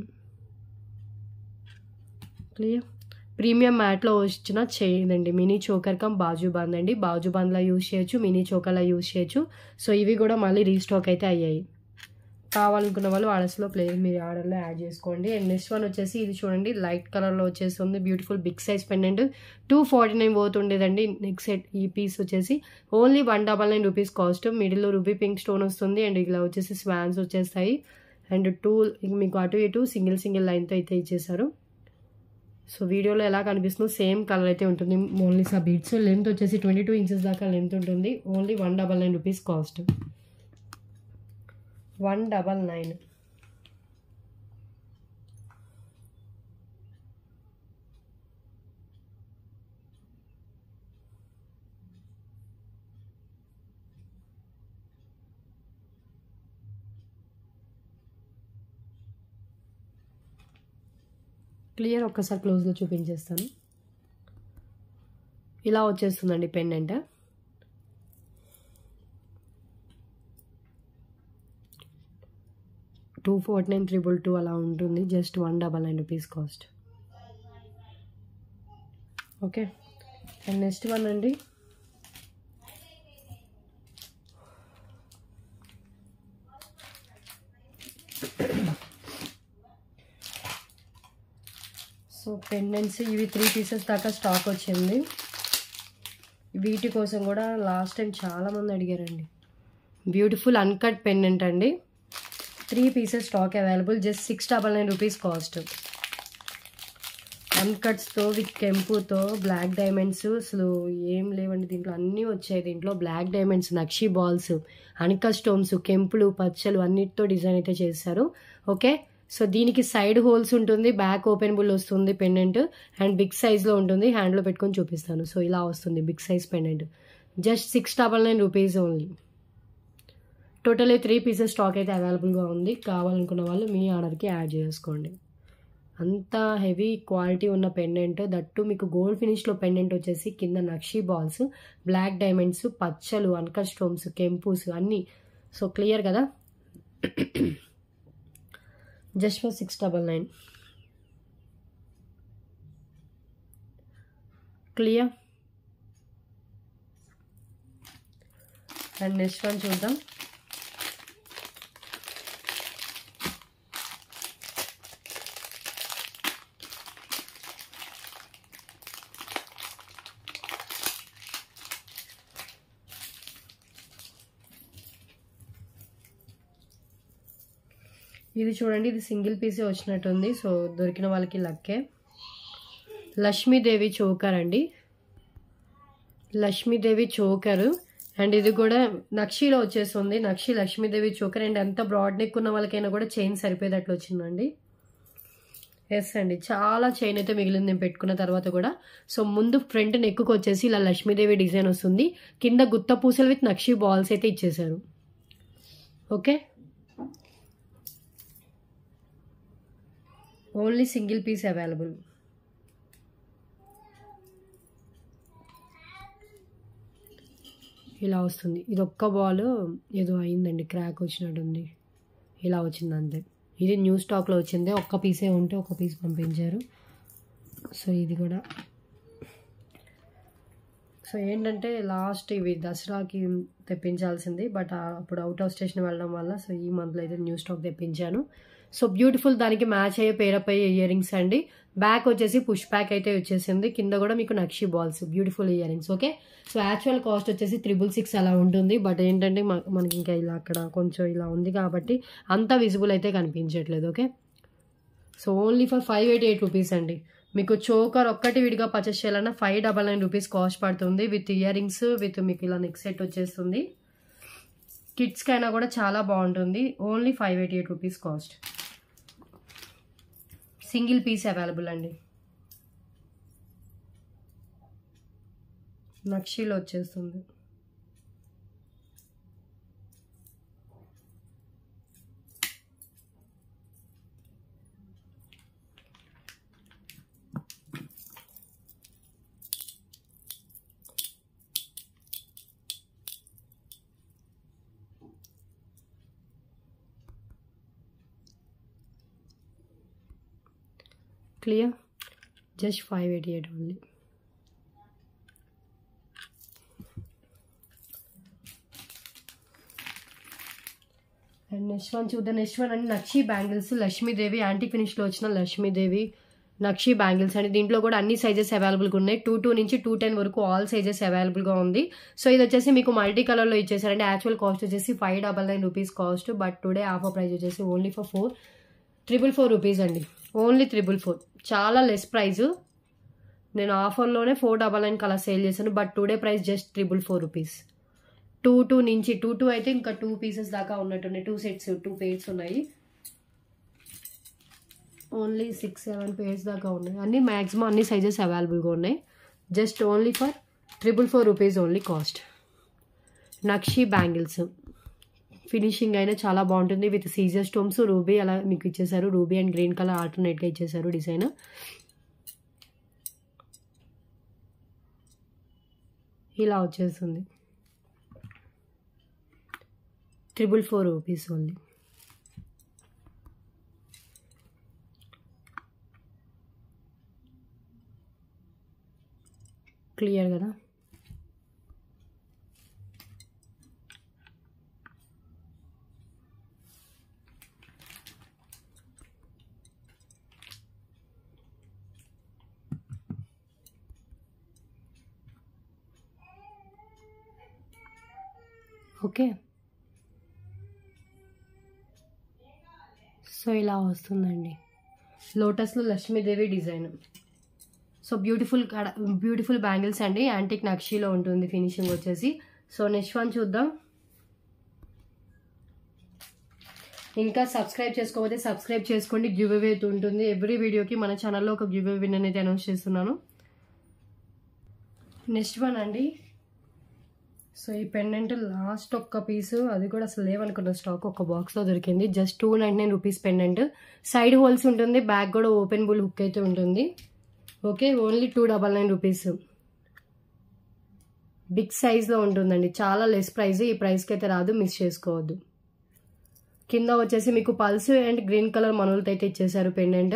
clear premium మ్యాట్లో వచ్చిన చేయదండి మినీ చోకర్ కమ్ బాజు బంద్ అండి. బాజు బంద్లా యూజ్ చేయొచ్చు మినీ చోకర్లా యూజ్ చేయొచ్చు. సో ఇవి కూడా మళ్ళీ రీస్టాక్ అయితే అయ్యాయి. కావాలనుకున్న వాళ్ళు ఆర్డర్స్లో ప్లే మీరు ఆర్డర్లో యాడ్ చేసుకోండి. అండ్ నెక్స్ట్ వన్ వచ్చేసి ఇది చూడండి లైట్ కలర్లో వచ్చేస్తుంది beautiful big size pendant. Two forty nine పోతుండేదండి. Next set ఈ పీస్ వచ్చేసి only one double nine rupees cost. మిడిల్లో రూపీ పింక్ స్టోన్ వస్తుంది. అండ్ ఇలా వచ్చేసి స్వాన్స్ వచ్చేస్తాయి. అండ్ టూ మీకు అటు ఇటు సింగిల్ సింగిల్ లైన్తో అయితే ఇచ్చేసారు సో వీడియోలో ఎలా కనిపిస్తుందో సేమ్ కలర్ అయితే ఉంటుంది. ఓన్లీ సా బీట్స్ లెంత్ వచ్చేసి ట్వంటీ టూ ఇంచెస్ దాకా లెంత్ ఉంటుంది. Only one double nine rupees cost. One double nine. Clear ఒక్కసారి క్లోజ్లో చూపించేస్తాను. ఇలా వచ్చేస్తుందండి pendant two forty nine triple two అలా ఉంటుంది. Just one double nine rupees cost. Okay. And next one అండి సో పెండెంట్స్ ఇవి త్రీ పీసెస్ దాకా స్టాక్ వచ్చింది. వీటి కోసం కూడా లాస్ట్ టైం చాలామంది అడిగారండి. బ్యూటిఫుల్ అన్కట్ పెండెంట్ అండి. Three pieces stock available just six double nine rupees cost అన్కట్స్తో with కెంపుతో బ్లాక్ డైమండ్స్ అసలు ఏం లేవండి దీంట్లో. అన్నీ వచ్చాయి దీంట్లో. బ్లాక్ డైమండ్స్ నక్షి బాల్స్ అన్కట్ స్టోన్స్ కెంపులు పచ్చలు అన్నిటితో డిజైన్ అయితే చేశారు. ఓకే సో దీనికి సైడ్ హోల్స్ ఉంటుంది బ్యాక్ ఓపెనబుల్ వస్తుంది పెండెంట్ అండ్ బిగ్ సైజ్లో ఉంటుంది హ్యాండ్లో పెట్టుకొని చూపిస్తాను. సో ఇలా వస్తుంది big size pendant. Just six double nine rupees only. Totally three pieces stock అయితే అవైలబుల్గా ఉంది. కావాలనుకున్న వాళ్ళు మీ ఆర్డర్కి యాడ్ చేసుకోండి. అంత హెవీ క్వాలిటీ ఉన్న పెండెంట్. దట్టు మీకు గోల్డ్ ఫినిష్లో పెండెంట్ వచ్చేసి కింద నక్షి బాల్స్ బ్లాక్ డైమండ్స్ పచ్చలు అన్కట్ స్టోన్స్ కెంపుస్ అన్నీ. సో క్లియర్ కదా? Just for six double nine clear and next one చూద్దాం ఇది చూడండి ఇది సింగిల్ పీసే వచ్చినట్టుంది. సో దొరికిన వాళ్ళకి లక్కే. లక్ష్మీదేవి చోకర్ అండి. లక్ష్మీదేవి చోకరు. అండ్ ఇది కూడా నక్షిలో వచ్చేస్తుంది. నక్షి లక్ష్మీదేవి చోకర్. అండ్ ఎంత బ్రాడ్ నెక్ ఉన్న వాళ్ళకైనా కూడా చైన్ సరిపోయేటట్లు వచ్చిందండి. ఎస్ అండి. చాలా చైన్ అయితే మిగిలింది నేను పెట్టుకున్న తర్వాత కూడా. సో ముందు ఫ్రంట్ నెక్కుకు వచ్చేసి ఇలా లక్ష్మీదేవి డిజైన్ వస్తుంది. కింద గుత్త పూసలు విత్ నక్షి బాల్స్ అయితే ఇచ్చేశారు. Okay only single piece available. ఇలా వస్తుంది. ఇది ఒక్క బాల్ ఏదో అయిందండి క్రాక్ వచ్చినట్టుంది. ఇలా వచ్చింది అంతే. ఇది న్యూ స్టాక్లో వచ్చింది. ఒక్క పీసే ఉంటే ఒక పీస్ పంపించారు. సో ఇది కూడా. సో ఏంటంటే లాస్ట్ ఇవి దసరాకి తెప్పించాల్సింది బట్ అప్పుడు అవుట్ ఆఫ్ స్టేషన్ వెళ్ళడం వల్ల సో ఈ మంత్లో అయితే న్యూ స్టాక్ తెప్పించాను. సో బ్యూటిఫుల్ దానికి మ్యాచ్ అయ్యే పేరప్ అయ్యే ఇయర్ రింగ్స్ అండి. బ్యాక్ వచ్చేసి పుష్ బ్యాక్ అయితే వచ్చేసింది. కింద కూడా మీకు నక్షి balls beautiful ear rings okay so actual cost వచ్చేసి త్రిబుల్ సిక్స్ అలా ఉంటుంది. బట్ ఏంటంటే మనకి ఇంకా ఇలా అక్కడ కొంచెం ఇలా ఉంది కాబట్టి అంత విజిబుల్ అయితే కనిపించట్లేదు okay so only for five eighty eight rupees అండి. మీకు చోకర్ ఒక్కటి విడిగా పర్చేస్ చేయాలన్నా five double nine rupees cost పడుతుంది. విత్ ఇయర్ రింగ్స్ విత్ మీకు ఇలా నెక్ సెట్ వచ్చేస్తుంది. కిడ్స్కి అయినా కూడా చాలా బాగుంటుంది. Only five eighty eight rupees cost single piece available అండి. నక్షీలో వచ్చేస్తుంది. Clear just five eighty eight only and next one చూద్దాం నెక్స్ట్ వన్ అండి నక్షి బ్యాంగిల్స్ లక్ష్మీదేవి యాంటీ ఫినిష్లో వచ్చిన లక్ష్మీదేవి నక్షి బ్యాంగిల్స్ అండి. దీంట్లో కూడా అన్ని సైజెస్ అవైలబుల్గా ఉన్నాయి. టూ టూ నుంచి టూ టెన్ వరకు ఆల్ సైజెస్ అవైలబుల్గా ఉంది. సో ఇది వచ్చేసి మీకు మల్టీ కలర్లో ఇచ్చేసారండి. యాక్చువల్ కాస్ట్ వచ్చేసి five double nine rupees cost but today offer price వచ్చేసి only for four triple four rupees అండి. Only triple four. చాలా లెస్ ప్రైజు నేను ఆఫర్లోనే four double nine colour sale చేశాను but today price just triple four rupees two two నుంచి two two అయితే ఇంకా two pieces దాకా ఉన్నట్టున్నాయి. టూ సెట్స్ టూ పేర్స్ ఉన్నాయి. ఓన్లీ సిక్స్ సెవెన్ పేర్స్ దాకా ఉన్నాయి. అన్ని మ్యాక్సిమం అన్ని సైజెస్ అవైలబుల్గా ఉన్నాయి. Just only for triple four rupees only cost nakshi bangles finishing అయినా చాలా బాగుంటుంది విత్ సీజర్ స్టోమ్స్. రూబీ అలా మీకు ఇచ్చేసారు. రూబీ అండ్ గ్రీన్ కలర్ ఆల్టర్నేట్గా ఇచ్చేసారు డిజైన్. ఇలా వచ్చేస్తుంది. Triple four rupees only clear కదా? ఓకే. సో ఇలా వస్తుందండి. లోటస్లో లక్ష్మీదేవి డిజైన్. సో బ్యూటిఫుల్ కడ బ్యూటిఫుల్ బ్యాంగిల్స్ అండి. యాంటిక్ నక్షీలో ఉంటుంది ఫినిషింగ్ వచ్చేసి. సో నెక్స్ట్ వన్ చూద్దాం. ఇంకా సబ్స్క్రైబ్ చేసుకోకపోతే సబ్స్క్రైబ్ చేసుకోండి. గివ్ అవే ఉంటుంది. ఎవ్రీ వీడియోకి మన ఛానల్లో ఒక గివ్ అవే విన్ అనేది అనౌన్స్ చేస్తున్నాను. నెక్స్ట్ వన్ అండి. సో ఈ పెండెంట్ లాస్ట్ ఒక్క పీసు అది కూడా అసలు లేవనుకున్న స్టాక్ ఒక బాక్స్లో దొరికింది. Just two ninety nine rupees pendant side holes ఉంటుంది బ్యాక్ కూడా ఓపెన్ బుల్ హుక్ అయితే ఉంటుంది. Okay only two double nine rupees big సైజ్లో ఉంటుందండి. చాలా లెస్ ప్రైస్ ఈ ప్రైస్కి అయితే రాదు మిస్ చేసుకోవద్దు. కింద వచ్చేసి మీకు పల్స్ అండ్ గ్రీన్ కలర్ మనులతో అయితే ఇచ్చేసారు పెండెంట్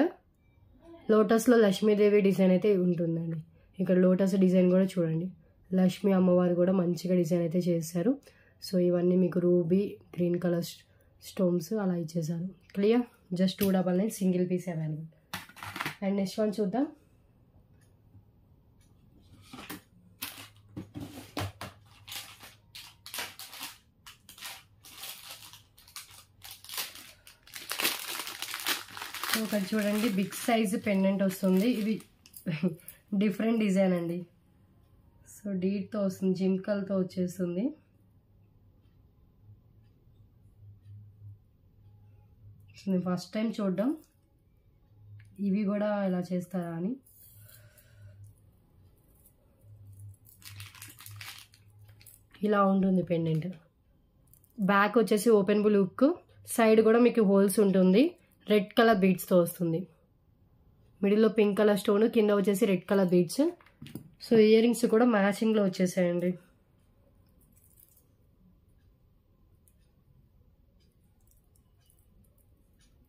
లోటస్లో లక్ష్మీదేవి డిజైన్ అయితే ఉంటుందండి. ఇక్కడ లోటస్ డిజైన్ కూడా చూడండి. లక్ష్మీ అమ్మవారు కూడా మంచిగా డిజైన్ అయితే చేశారు. సో ఇవన్నీ మీకు రూబీ గ్రీన్ కలర్ స్టోన్స్ అలా ఇచ్చేసారు clear just two double nine single piece available and next one చూద్దాం. ఒకటి చూడండి. బిగ్ సైజ్ పెండెంట్ వస్తుంది. ఇది డిఫరెంట్ డిజైన్ అండి. సో డీట్తో వస్తుంది జింకల్తో వచ్చేస్తుంది. నేను ఫస్ట్ టైం చూడడం. ఇవి కూడా ఇలా చేస్తారా అని. ఇలా ఉంటుంది పెండెంట్ బ్యాక్ వచ్చేసి ఓపెన్ బుల్ సైడ్ కూడా మీకు హోల్స్ ఉంటుంది. రెడ్ కలర్ బీడ్స్తో వస్తుంది. మిడిల్లో పింక్ కలర్ స్టోన్ కింద వచ్చేసి red colour beads so earrings కూడా మ్యాచింగ్లో వచ్చేసాయండి.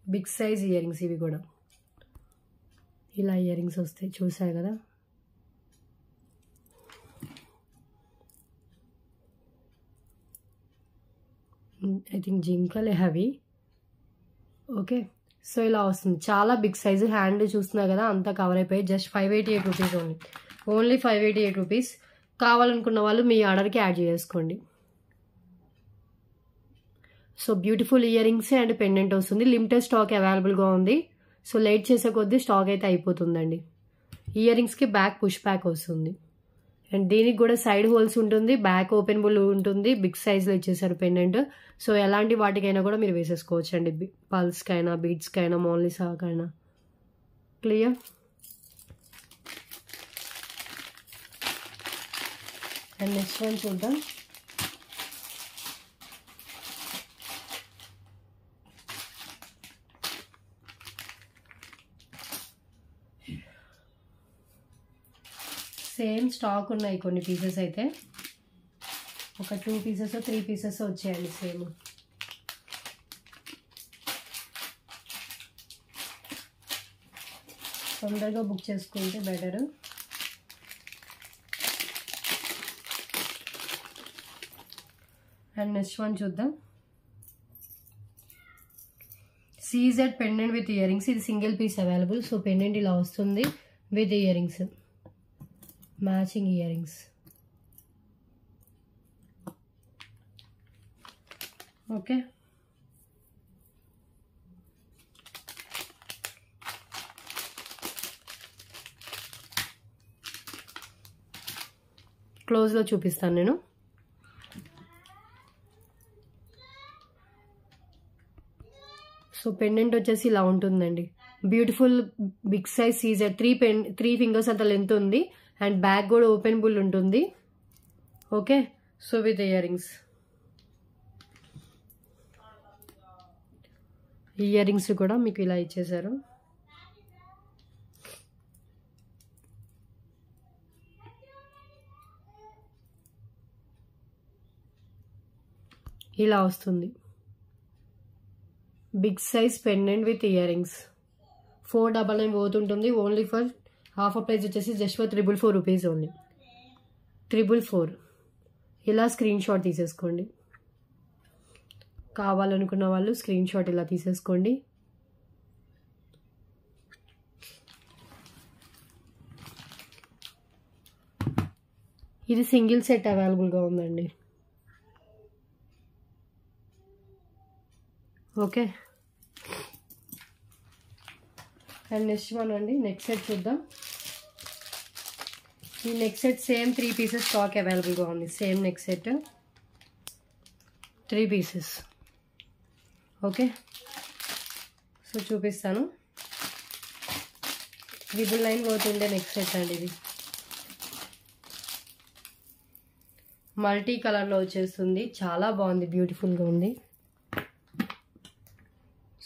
బిగ్ సైజ్ ఇయర్ రింగ్స్ ఇవి కూడా. ఇలా ఇయర్ రింగ్స్ వస్తాయి చూసారు కదా? ఐ థింక్ జింకలే హెవీ ఓకే. సో ఇలా వస్తుంది. చాలా బిగ్ సైజు హ్యాండ్ చూస్తున్నా కదా? అంతా కవర్ అయిపోయి just five eighty eight rupees only. Only five eighty eight rupees కావాలనుకున్న వాళ్ళు మీ ఆర్డర్కి యాడ్ చేసుకోండి. So beautiful ear rings and pendant వస్తుంది. లిమిటెడ్ స్టాక్ అవైలబుల్గా ఉంది. సో లేట్ చేసే కొద్దీ స్టాక్ అయితే అయిపోతుందండి. ఇయర్ రింగ్స్కి బ్యాక్ పుష్ బ్యాక్ వస్తుంది. అండ్ దీనికి కూడా సైడ్ హోల్స్ ఉంటుంది బ్యాక్ ఓపెన్ బుల్ ఉంటుంది బిగ్ సైజ్లో ఇచ్చేసారు పెండెంట్ సో ఎలాంటి వాటికైనా కూడా మీరు వేసేసుకోవచ్చు అండి పల్స్కైనా బీడ్స్కైనా మోన్లీసాకైనా క్లియర్ అండ్ నెక్స్ట్ వన్ చూద్దాం. సేమ్ స్టాక్ ఉన్నాయి కొన్ని పీసెస్ అయితే. ఒక టూ పీసెస్ త్రీ పీసెస్ వచ్చాయండి సేమ్. తొందరగా బుక్ చేసుకుంటే బెటర్. అండ్ నెక్స్ట్ వన్ చూద్దాం. CZ pendant with ear rings ఇది single piece available so pendant ఇలా వస్తుంది with ear rings matching ear rings okay క్లోజ్లో చూపిస్తాను నేను. సో పెండెంట్ వచ్చేసి ఇలా ఉంటుందండి. Beautiful big size CZ three pen three fingers అంత లెంత్ ఉంది. అండ్ బ్యాక్ కూడా ఓపెనబుల్ ఉంటుంది. Okay so with ear rings ear rings కూడా మీకు ఇలా ఇచ్చేసారు ఇలా వస్తుంది. Big size pendant with ear rings four double nine పోతుంటుంది. Only for half ఆ ప్రైస్ వచ్చేసి just for triple four rupees only. Triple four. ఇలా స్క్రీన్ షాట్ తీసేసుకోండి. కావాలనుకున్న వాళ్ళు స్క్రీన్ షాట్ ఇలా తీసేసుకోండి. ఇది సింగిల్ సెట్ అవైలబుల్గా ఉందండి. ఓకే. అండ్ నెక్స్ట్ వన్ అండి నెక్స్ట్ సెట్ చూద్దాం. ఈ next set same three pieces stock అవైలబుల్గా ఉంది. Same next set. Three pieces. Okay. So చూపిస్తాను. ట్రిపుల్ లైన్ పోతుండే నెక్స్ట్ సెట్ అండి ఇది. మల్టీ కలర్లో వచ్చేస్తుంది. చాలా బాగుంది బ్యూటిఫుల్గా ఉంది.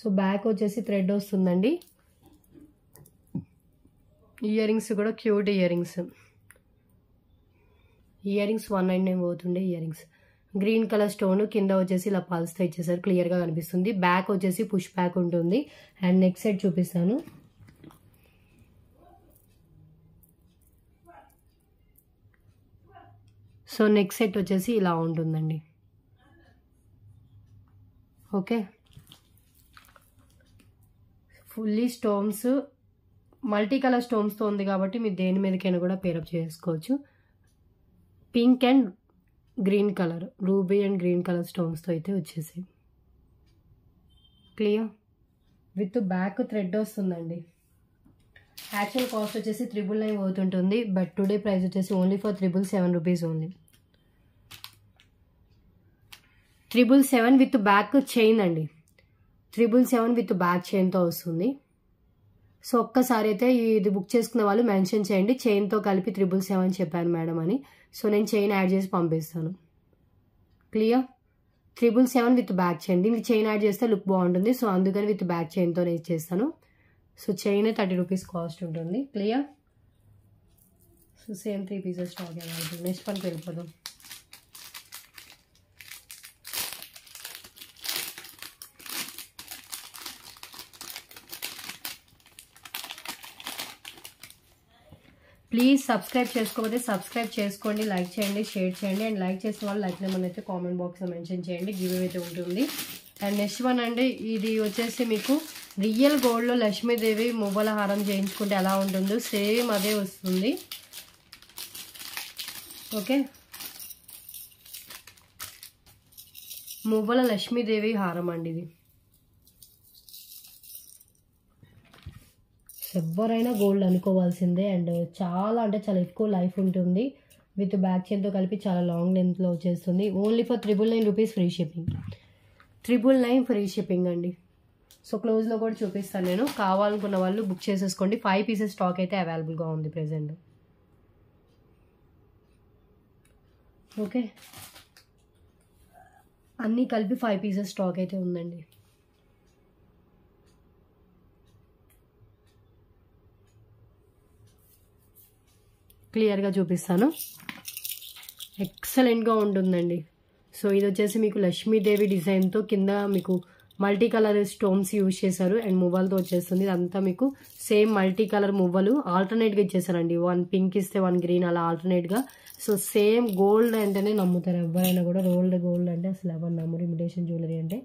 సో బ్యాక్ వచ్చేసి థ్రెడ్ వస్తుందండి. ఇయర్ రింగ్స్ కూడా cute ear rings ear rings one nine nine పోతుండే ear rings green colour stone కింద వచ్చేసి ఇలా పల్స్తో ఇచ్చేసారు. క్లియర్గా కనిపిస్తుంది. బ్యాక్ వచ్చేసి పుష్ బ్యాక్ ఉంటుంది. అండ్ నెక్స్ట్ సైడ్ చూపిస్తాను. సో నెక్స్ట్ సెట్ వచ్చేసి ఇలా ఉంటుందండి. Okay fully stones multi colour స్టోన్స్తో ఉంది కాబట్టి మీరు దేని మీదకైనా కూడా పేరప్ చేసుకోవచ్చు. Pink and green colour ruby and green colour స్టోన్స్తో అయితే వచ్చేసి క్లియర్? విత్ బ్యాక్ థ్రెడ్ వస్తుందండి. యాక్చువల్ కాస్ట్ వచ్చేసి త్రిబుల్ నైన్ పోతుంటుంది బట్ టుడే ప్రైస్ వచ్చేసి only for triple seven rupees only. Triple seven with back chain అండి. Triple seven with back చైన్తో వస్తుంది. సో ఒక్కసారి అయితే ఇది బుక్ చేసుకున్న వాళ్ళు మెన్షన్ చేయండి. చైన్తో కలిపి త్రిబుల్ సెవెన్ చెప్పాను మేడం అని. సో నేను చైన్ యాడ్ చేసి పంపిస్తాను. Clear triple seven with back chain దీనికి చైన్ యాడ్ చేస్తే లుక్ బాగుంటుంది. సో అందుకని విత్ బ్యాక్ చైన్తో నేను చేస్తాను. So chain thirty rupees cost ఉంటుంది. Clear so same three pieces stock available next పనికి వెళ్ళిపోదాం. ప్లీజ్ సబ్స్క్రైబ్ చేసుకోకపోతే సబ్స్క్రైబ్ చేసుకోండి లైక్ చేయండి షేర్ చేయండి అండ్ లైక్ చేసిన వాళ్ళు లైక్ నెంబర్ అయితే కామెంట్ బాక్స్లో మెన్షన్ చేయండి గివ్ అయితే ఉంటుంది. అండ్ నెక్స్ట్ వన్ అండి ఇది వచ్చేసి మీకు రియల్ గోల్డ్లో లక్ష్మీదేవి మువ్వల హారం చేయించుకుంటే ఎలా ఉంటుందో సేమ్ అదే వస్తుంది. ఓకే మువ్వల లక్ష్మీదేవి హారం అండి ఇది. ఎవరైనా గోల్డ్ అనుకోవాల్సిందే. అండ్ చాలా అంటే చాలా ఎక్కువ లైఫ్ ఉంటుంది. విత్ బ్యాక్ చైన్తో కలిపి చాలా లాంగ్ లెంత్లో వచ్చేస్తుంది. Only for triple nine rupees free shipping triple nine free shipping అండి. సో క్లోజ్లో కూడా చూపిస్తాను నేను. కావాలనుకున్న వాళ్ళు బుక్ చేసేసుకోండి. ఫైవ్ పీసెస్ స్టాక్ అయితే అవైలబుల్గా ఉంది ప్రజెంట్ ఓకే అన్నీ కలిపి ఫైవ్ పీసెస్ స్టాక్ అయితే ఉందండి. క్లియర్గా చూపిస్తాను. ఎక్సలెంట్గా ఉంటుందండి. సో ఇది వచ్చేసి మీకు లక్ష్మీదేవి డిజైన్తో కింద మీకు మల్టీ కలర్ స్టోన్స్ యూజ్ చేశారు అండ్ మువ్వలతో వచ్చేస్తుంది. ఇదంతా మీకు సేమ్ మల్టీ కలర్ మువ్వలు ఆల్టర్నేట్గా ఇచ్చేసారండి వన్ పింక్ ఇస్తే వన్ గ్రీన్ అలా ఆల్టర్నేట్గా సో సేమ్ గోల్డ్ అంటేనే నమ్ముతారు ఎవరైనా కూడా. రోల్డ్ గోల్డ్ అంటే అసలు ఎవరు నమ్మరు. ఇమిటేషన్ జ్యువెలరీ అంటే.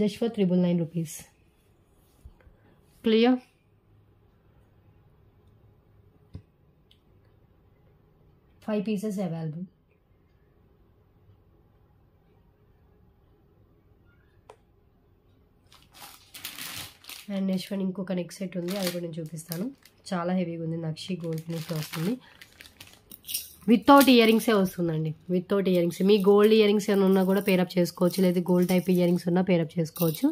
Just for triple nine rupees clear five pieces available and next one ఇంకొక నెక్ సెట్ ఉంది. అది కూడా నేను చూపిస్తాను. చాలా హెవీగా ఉంది. నక్షి గోల్డ్ ఫినిష్లో వస్తుంది. వితౌట్ ఇయర్ రింగ్సే వస్తుందండి. వితౌట్ ఇయర్ రింగ్స్ మీ గోల్డ్ ఇయర్ రింగ్స్ ఏమైనా ఉన్నా కూడా పేరప్ చేసుకోవచ్చు. లేదా గోల్డ్ టైప్ ఇయర్ రింగ్స్ ఉన్నా పేరప్ చేసుకోవచ్చు.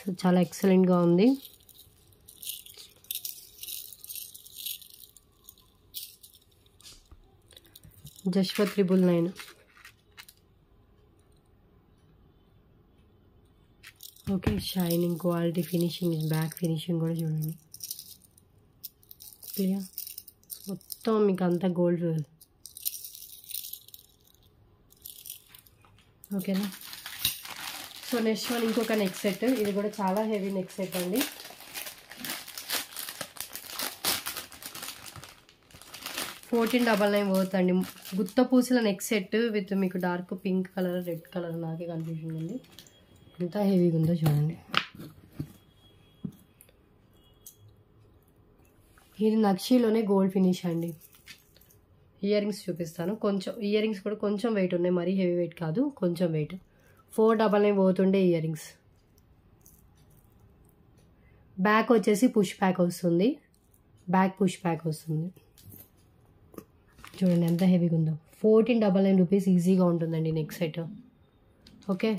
సో చాలా ఎక్సలెంట్గా ఉంది. Just for triple nine okay shining quality finishing back finishing కూడా చూడండి క్లియర్ మొత్తం మీకు అంతా గోల్డ్ ఓకేనా సో నెక్స్ట్ వన్ ఇంకొక నెక్ సెట్ ఇది కూడా చాలా హెవీ నెక్ సెట్ అండి ఫోర్టీన్ డబల్ నైన్ పోతుందండి. గుత్త పూసల నెక్ సెట్ విత్ మీకు dark pink colour red colour నాకే కన్ఫ్యూజన్ ఉంది ఎంత హెవీగా ఉందో చూడండి. ఇది నక్షీలోనే గోల్డ్ ఫినిష్ అండి. ఇయర్ రింగ్స్ చూపిస్తాను. కొంచెం ఇయర్ రింగ్స్ కూడా కొంచెం వెయిట్ ఉన్నాయి. మరీ హెవీ వెయిట్ కాదు కొంచెం వెయిట్ ఫోర్ డబల్ నైన్ పోతుండే ఇయర్ రింగ్స్ బ్యాక్ వచ్చేసి పుష్ బ్యాక్ వస్తుంది. బ్యాక్ పుష్ బ్యాక్ వస్తుంది. చూడండి ఎంత హెవీగా ఉందో. ఫోర్టీన్ డబల్ నైన్ రూపీస్ ఈజీగా ఉంటుందండి నెక్ సెట్ ఓకే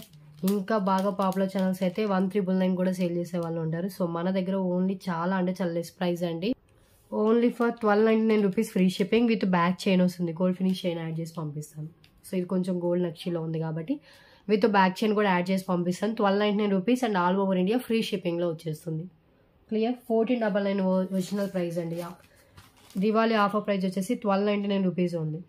ఇంకా బాగా పాపులర్ ఛానల్స్ అయితే వన్ త్రిబుల్ నైన్ కూడా సేల్ చేసే వాళ్ళు ఉంటారు. సో మన దగ్గర ఓన్లీ చాలా అంటే చాలా లెస్ ప్రైస్ అండి. Only for twelve ninety nine rupees free shipping with back chain వస్తుంది. గోల్డ్ ఫినిష్ చైన్ యాడ్ చేసి పంపిస్తాను. సో ఇది కొంచెం గోల్డ్ నక్షిలో ఉంది కాబట్టి విత్ బ్యాక్ చైన్ కూడా యాడ్ చేసి పంపిస్తాను. Twelve ninety nine rupees and all over India free షిప్పింగ్లో వచ్చేస్తుంది. Clear fourteen double nine original price అండి. దివాళీ ఆఫర్ ప్రైస్ వచ్చేసి ట్వెల్వ్ నైంటీ నైన్ రూపీస్ ఉంది.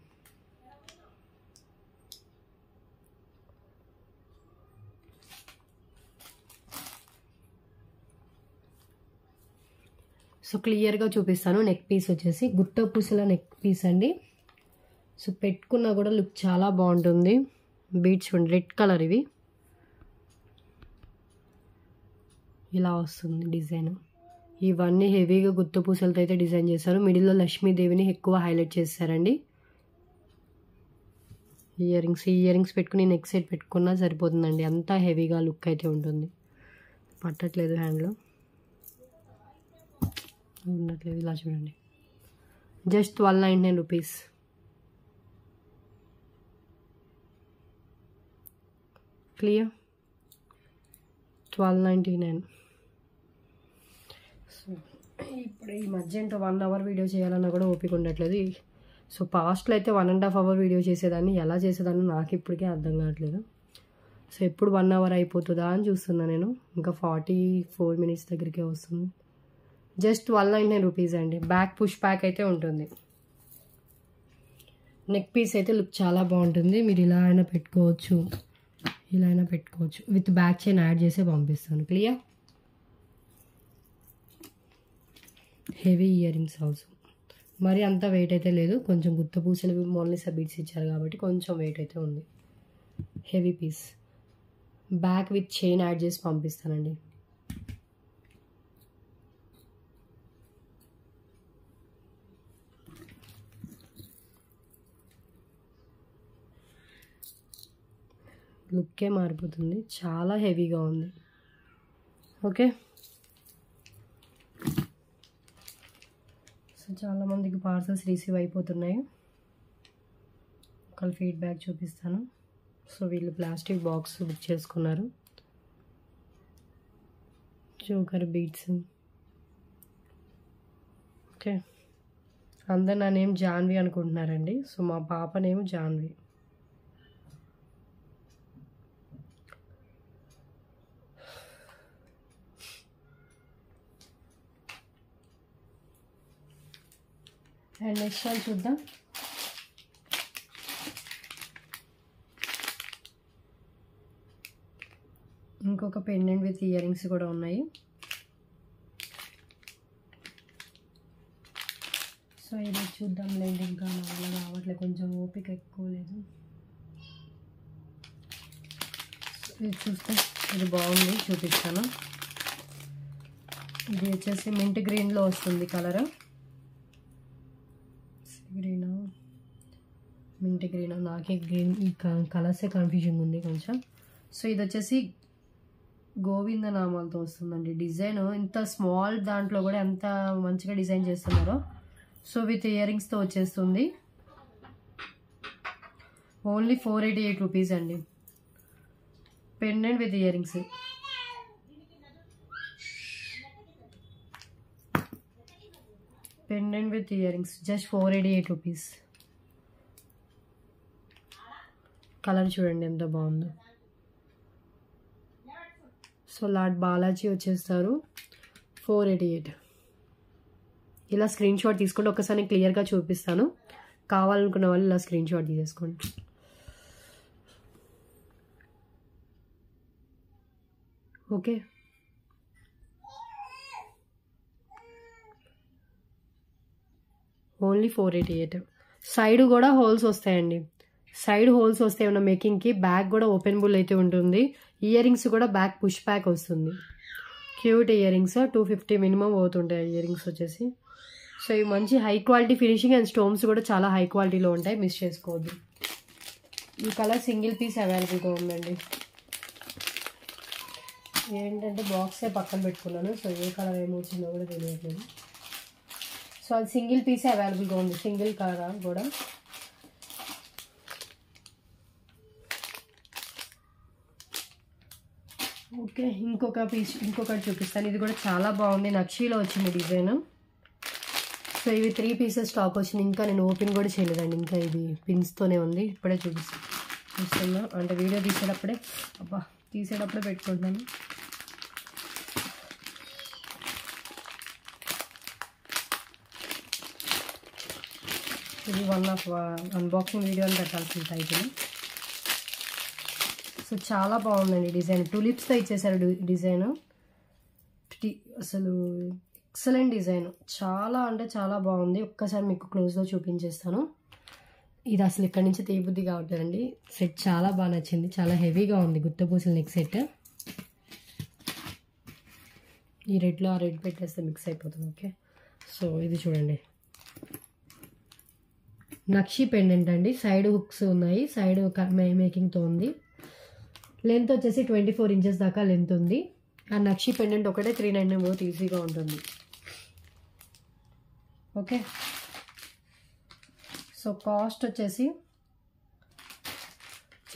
సో క్లియర్గా చూపిస్తాను. నెక్ పీస్ వచ్చేసి గుట్ట పూసల నెక్ పీస్ అండి. సో పెట్టుకున్నా కూడా లుక్ చాలా బాగుంటుంది. బీట్స్ ఉండి రెడ్ కలర్ ఇవి. ఇలా వస్తుంది డిజైన్. ఇవన్నీ హెవీగా గుత్త పూసలతో అయితే డిజైన్ చేశారు. మిడిల్లో లక్ష్మీదేవిని ఎక్కువ హైలైట్ చేశారండి ఇయర్ రింగ్స్ ఈ ఇయర్ రింగ్స్ పెట్టుకుని నెక్ సైడ్ పెట్టుకున్నా సరిపోతుందండి. అంతా హెవీగా లుక్ అయితే ఉంటుంది. పట్టట్లేదు హ్యాండ్లో ఉండట్లేదు. ఇలా చూడండి. Just twelve ninety nine rupees clear twelve ninety nine ఇప్పుడు ఈ మధ్య ఏంటో వన్ అవర్ వీడియో చేయాలన్నా కూడా ఓపిక ఉండట్లేదు. సో పాస్ట్లో అయితే one and half hour video చేసేదాన్ని ఎలా చేసేదాన్ని నాకు ఇప్పటికే అర్థం కావట్లేదు. సో ఎప్పుడు వన్ అవర్ అయిపోతుందా అని చూస్తున్నా నేను. ఇంకా ఫార్టీ ఫోర్ మినిట్స్ దగ్గరికే వస్తుంది. Just one nine nine rupees అండి. బ్యాక్ పుష్ ప్యాక్ అయితే ఉంటుంది. నెక్ పీస్ అయితే లుక్ చాలా బాగుంటుంది. మీరు ఇలా అయినా పెట్టుకోవచ్చు. ఇలా అయినా పెట్టుకోవచ్చు. విత్ బ్యాక్ చైన్ యాడ్ చేసి పంపిస్తాను. Clear heavy ear rings also. మరి అంత వెయిట్ అయితే లేదు. కొంచెం గుత్త పూసలు మోన్లిసా బీట్స్ ఇచ్చారు కాబట్టి కొంచెం వెయిట్ అయితే ఉంది. Heavy piece back with chain add చేసి పంపిస్తానండి. లుక్కే మారిపోతుంది. చాలా హెవీగా ఉంది. ఓకే సో చాలామందికి పార్సల్స్ రిసీవ్ అయిపోతున్నాయి. ఒకళ్ళ ఫీడ్బ్యాక్ చూపిస్తాను. సో వీళ్ళు ప్లాస్టిక్ బాక్స్ బుక్ చేసుకున్నారు. Choker beads. ఓకే. అందరు నా నేమ్ జాన్వి అనుకుంటున్నారండి. సో మా పాప name Janhvi. And next one చూద్దాం ఇంకొక పెండెంట్ విత్ ఇయర్ రింగ్స్ కూడా ఉన్నాయి. సో ఇది చూద్దాం లేదు ఇంకా నా వల్ల రావట్లేదు కొంచెం ఓపిక ఎక్కువ లేదు. ఇది చూస్తే ఇది బాగుంది చూపిస్తాను. ఇది వచ్చేసి మింట్ గ్రీన్లో వస్తుంది కలర్. గ్రీనా. మింట్ గ్రీనా నాకే గ్రీన్ ఈ కలర్సే కన్ఫ్యూజింగ్ ఉంది కొంచెం. సో ఇది వచ్చేసి గోవింద నామాలతో వస్తుందండి డిజైన్. ఇంత స్మాల్ దాంట్లో కూడా ఎంత మంచిగా డిజైన్ చేస్తున్నారో. సో విత్ ఇయర్ రింగ్స్తో వచ్చేస్తుంది. Only four eighty eight rupees అండి. Pendant with ear pendant with ear rings just four eighty eight rupees colour చూడండి ఎంత బాగుందో. సో లాట్ బాలాజీ వచ్చేస్తారు. ఫోర్ ఎయిటీ ఎయిట్ ఇలా స్క్రీన్ షాట్ తీసుకుంటే ఒకసారి క్లియర్గా చూపిస్తాను. కావాలనుకున్న వాళ్ళు ఇలా స్క్రీన్ షాట్ తీసేసుకోండి. Okay only four eighty eight. Side కూడా హోల్స్ వస్తాయండి. సైడ్ హోల్స్ వస్తాయి ఉన్న మేకింగ్కి బ్యాక్ కూడా ఓపెన్ బుల్ అయితే ఉంటుంది. ఇయర్ రింగ్స్ కూడా బ్యాక్ పుష్ బ్యాక్ వస్తుంది. Cute ear rings two fifty minimum అవుతుంటాయి ఇయర్ రింగ్స్ వచ్చేసి. సో ఇవి మంచి high quality finishing and stones కూడా చాలా హై క్వాలిటీలో ఉంటాయి. మిస్ చేసుకోవద్దు. ఈ కలర్ సింగిల్ పీస్ అవైలబుల్గా ఉందండి. ఏంటంటే బాక్సే పక్కన పెట్టుకున్నాను. సో ఏ కలర్ ఏమొచ్చిందో కూడా తెలియట్లేదు. సో అది సింగిల్ పీసే అవైలబుల్గా ఉంది. సింగిల్ కలర్ కూడా? ఓకే ఇంకొక పీస్ ఇంకొకటి చూపిస్తాను. ఇది కూడా చాలా బాగుంది. నక్షీలో వచ్చింది డిజైన్. సో ఇవి త్రీ పీసెస్ స్టాక్ వచ్చింది. ఇంకా నేను ఓపెన్ కూడా చేయలేదండి. ఇంకా ఇది పిన్స్తోనే ఉంది. ఇప్పుడే చూపిస్తాను చూస్తున్నా. అంటే వీడియో తీసేటప్పుడే అబ్బా తీసేటప్పుడే పెట్టుకుంటున్నాను. ఇది వన్ ఆఫ్ అన్బాక్సింగ్ వీడియో అని పెట్టాల్సిన టైటిల్ సో చాలా బాగుందండి డిజైన్. టూలిప్స్తో ఇచ్చేసారు డిజైన్. అసలు ఎక్సలెంట్ డిజైన్. చాలా అంటే చాలా బాగుంది. ఒక్కసారి మీకు క్లోజ్లో చూపించేస్తాను. ఇది అసలు ఇక్కడి నుంచి తీయబుద్ధి కావట్లేదండి. సెట్ చాలా బాగా నచ్చింది. చాలా హెవీగా ఉంది గుత్తపూసల నెక్ సెట్ ఈ రెడ్లో ఆ రెడ్ పెట్టేస్తే మిక్స్ అయిపోతుంది. ఓకే సో ఇది చూడండి. నక్షి పెండెంట్ అండి. సైడ్ హుక్స్ ఉన్నాయి. సైడ్ మేకింగ్తో ఉంది. లెంత్ వచ్చేసి ట్వంటీ ఫోర్ ఇంచెస్ దాకా లెంత్ ఉంది. ఆ నక్షి పెండెంట్ ఒకటే త్రీ నైన్ నైన్ ఈజీగా ఉంటుంది. ఓకే సో కాస్ట్ వచ్చేసి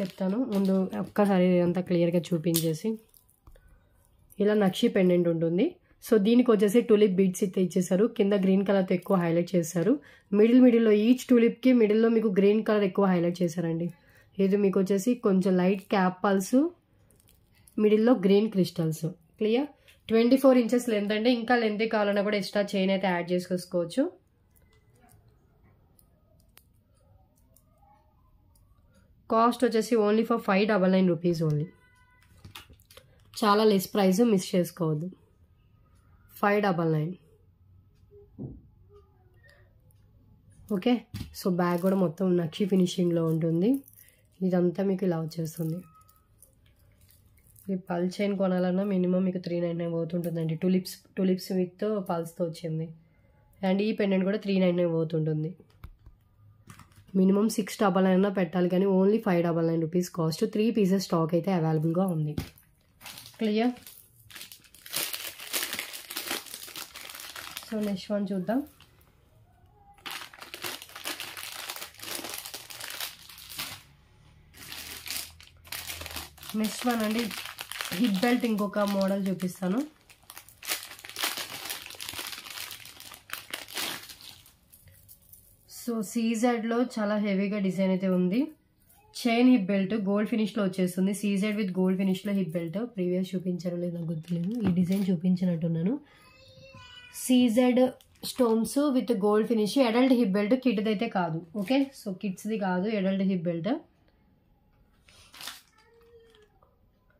చెప్తాను. ముందు ఒక్కసారి అంతా క్లియర్గా చూపించేసి. ఇలా నక్షి పెండెంట్ ఉంటుంది. సో దీనికి వచ్చేసి టూలిప్ బీడ్స్ అయితే ఇచ్చేసారు కింద గ్రీన్ కలర్తో ఎక్కువ హైలైట్ చేశారు. మిడిల్ మిడిల్లో ఈచ్ టూలిప్కి మిడిల్లో మీకు గ్రీన్ కలర్ ఎక్కువ హైలైట్ చేశారండి. ఇది మీకు వచ్చేసి కొంచెం లైట్ క్యాపల్స్ మిడిల్లో green crystals clear twenty four inches length అంటే ఇంకా లెంత్ కావాలన్నా కూడా ఎక్స్ట్రా చైన్ అయితే యాడ్ చేసుకోవచ్చు. కాస్ట్ వచ్చేసి only for five double nine rupees only చాలా లెస్ ప్రైస్ మిస్ చేసుకోవద్దు. Five double nine. Okay? So bag కూడా మొత్తం నక్షి ఫినిషింగ్లో ఉంటుంది. ఇదంతా మీకు ఇలా వచ్చేస్తుంది. ఈ పల్ చైన్ కొనాలన్నా మినిమం మీకు త్రీ నైన్ నైన్ పోతుంటుందండి. టులిప్స్ టులిప్స్ విత్ పల్స్తో వచ్చింది. అండ్ ఈ పెండెంట్ కూడా త్రీ నైన్ నైన్ పోతుంటుంది. మినిమం సిక్స్ డబల్ నైన్ పెట్టాలి కానీ only five double nine rupees cost. Three pieces stock అయితే అవైలబుల్గా ఉంది. క్లియర్? సో నెక్స్ట్ వన్ చూద్దాం. నెక్స్ట్ వన్ అండి హిప్ బెల్ట్ ఇంకొక మోడల్ చూపిస్తాను. సో సీజెడ్లో చాలా హెవీగా డిజైన్ అయితే ఉంది. చైన్ హిప్ బెల్ట్ గోల్డ్ ఫినిష్లో వచ్చేస్తుంది. సీజెడ్ విత్ గోల్డ్ ఫినిష్లో హిప్ బెల్ట్. ప్రీవియస్ చూపించారో లేదో గుర్తులేదు. ఈ design చూపించినట్టున్నాను. CZ stones with gold finish. Adult hip belt కిడ్ది అయితే కాదు. ఓకే సో కిడ్స్ది కాదు adult hip belt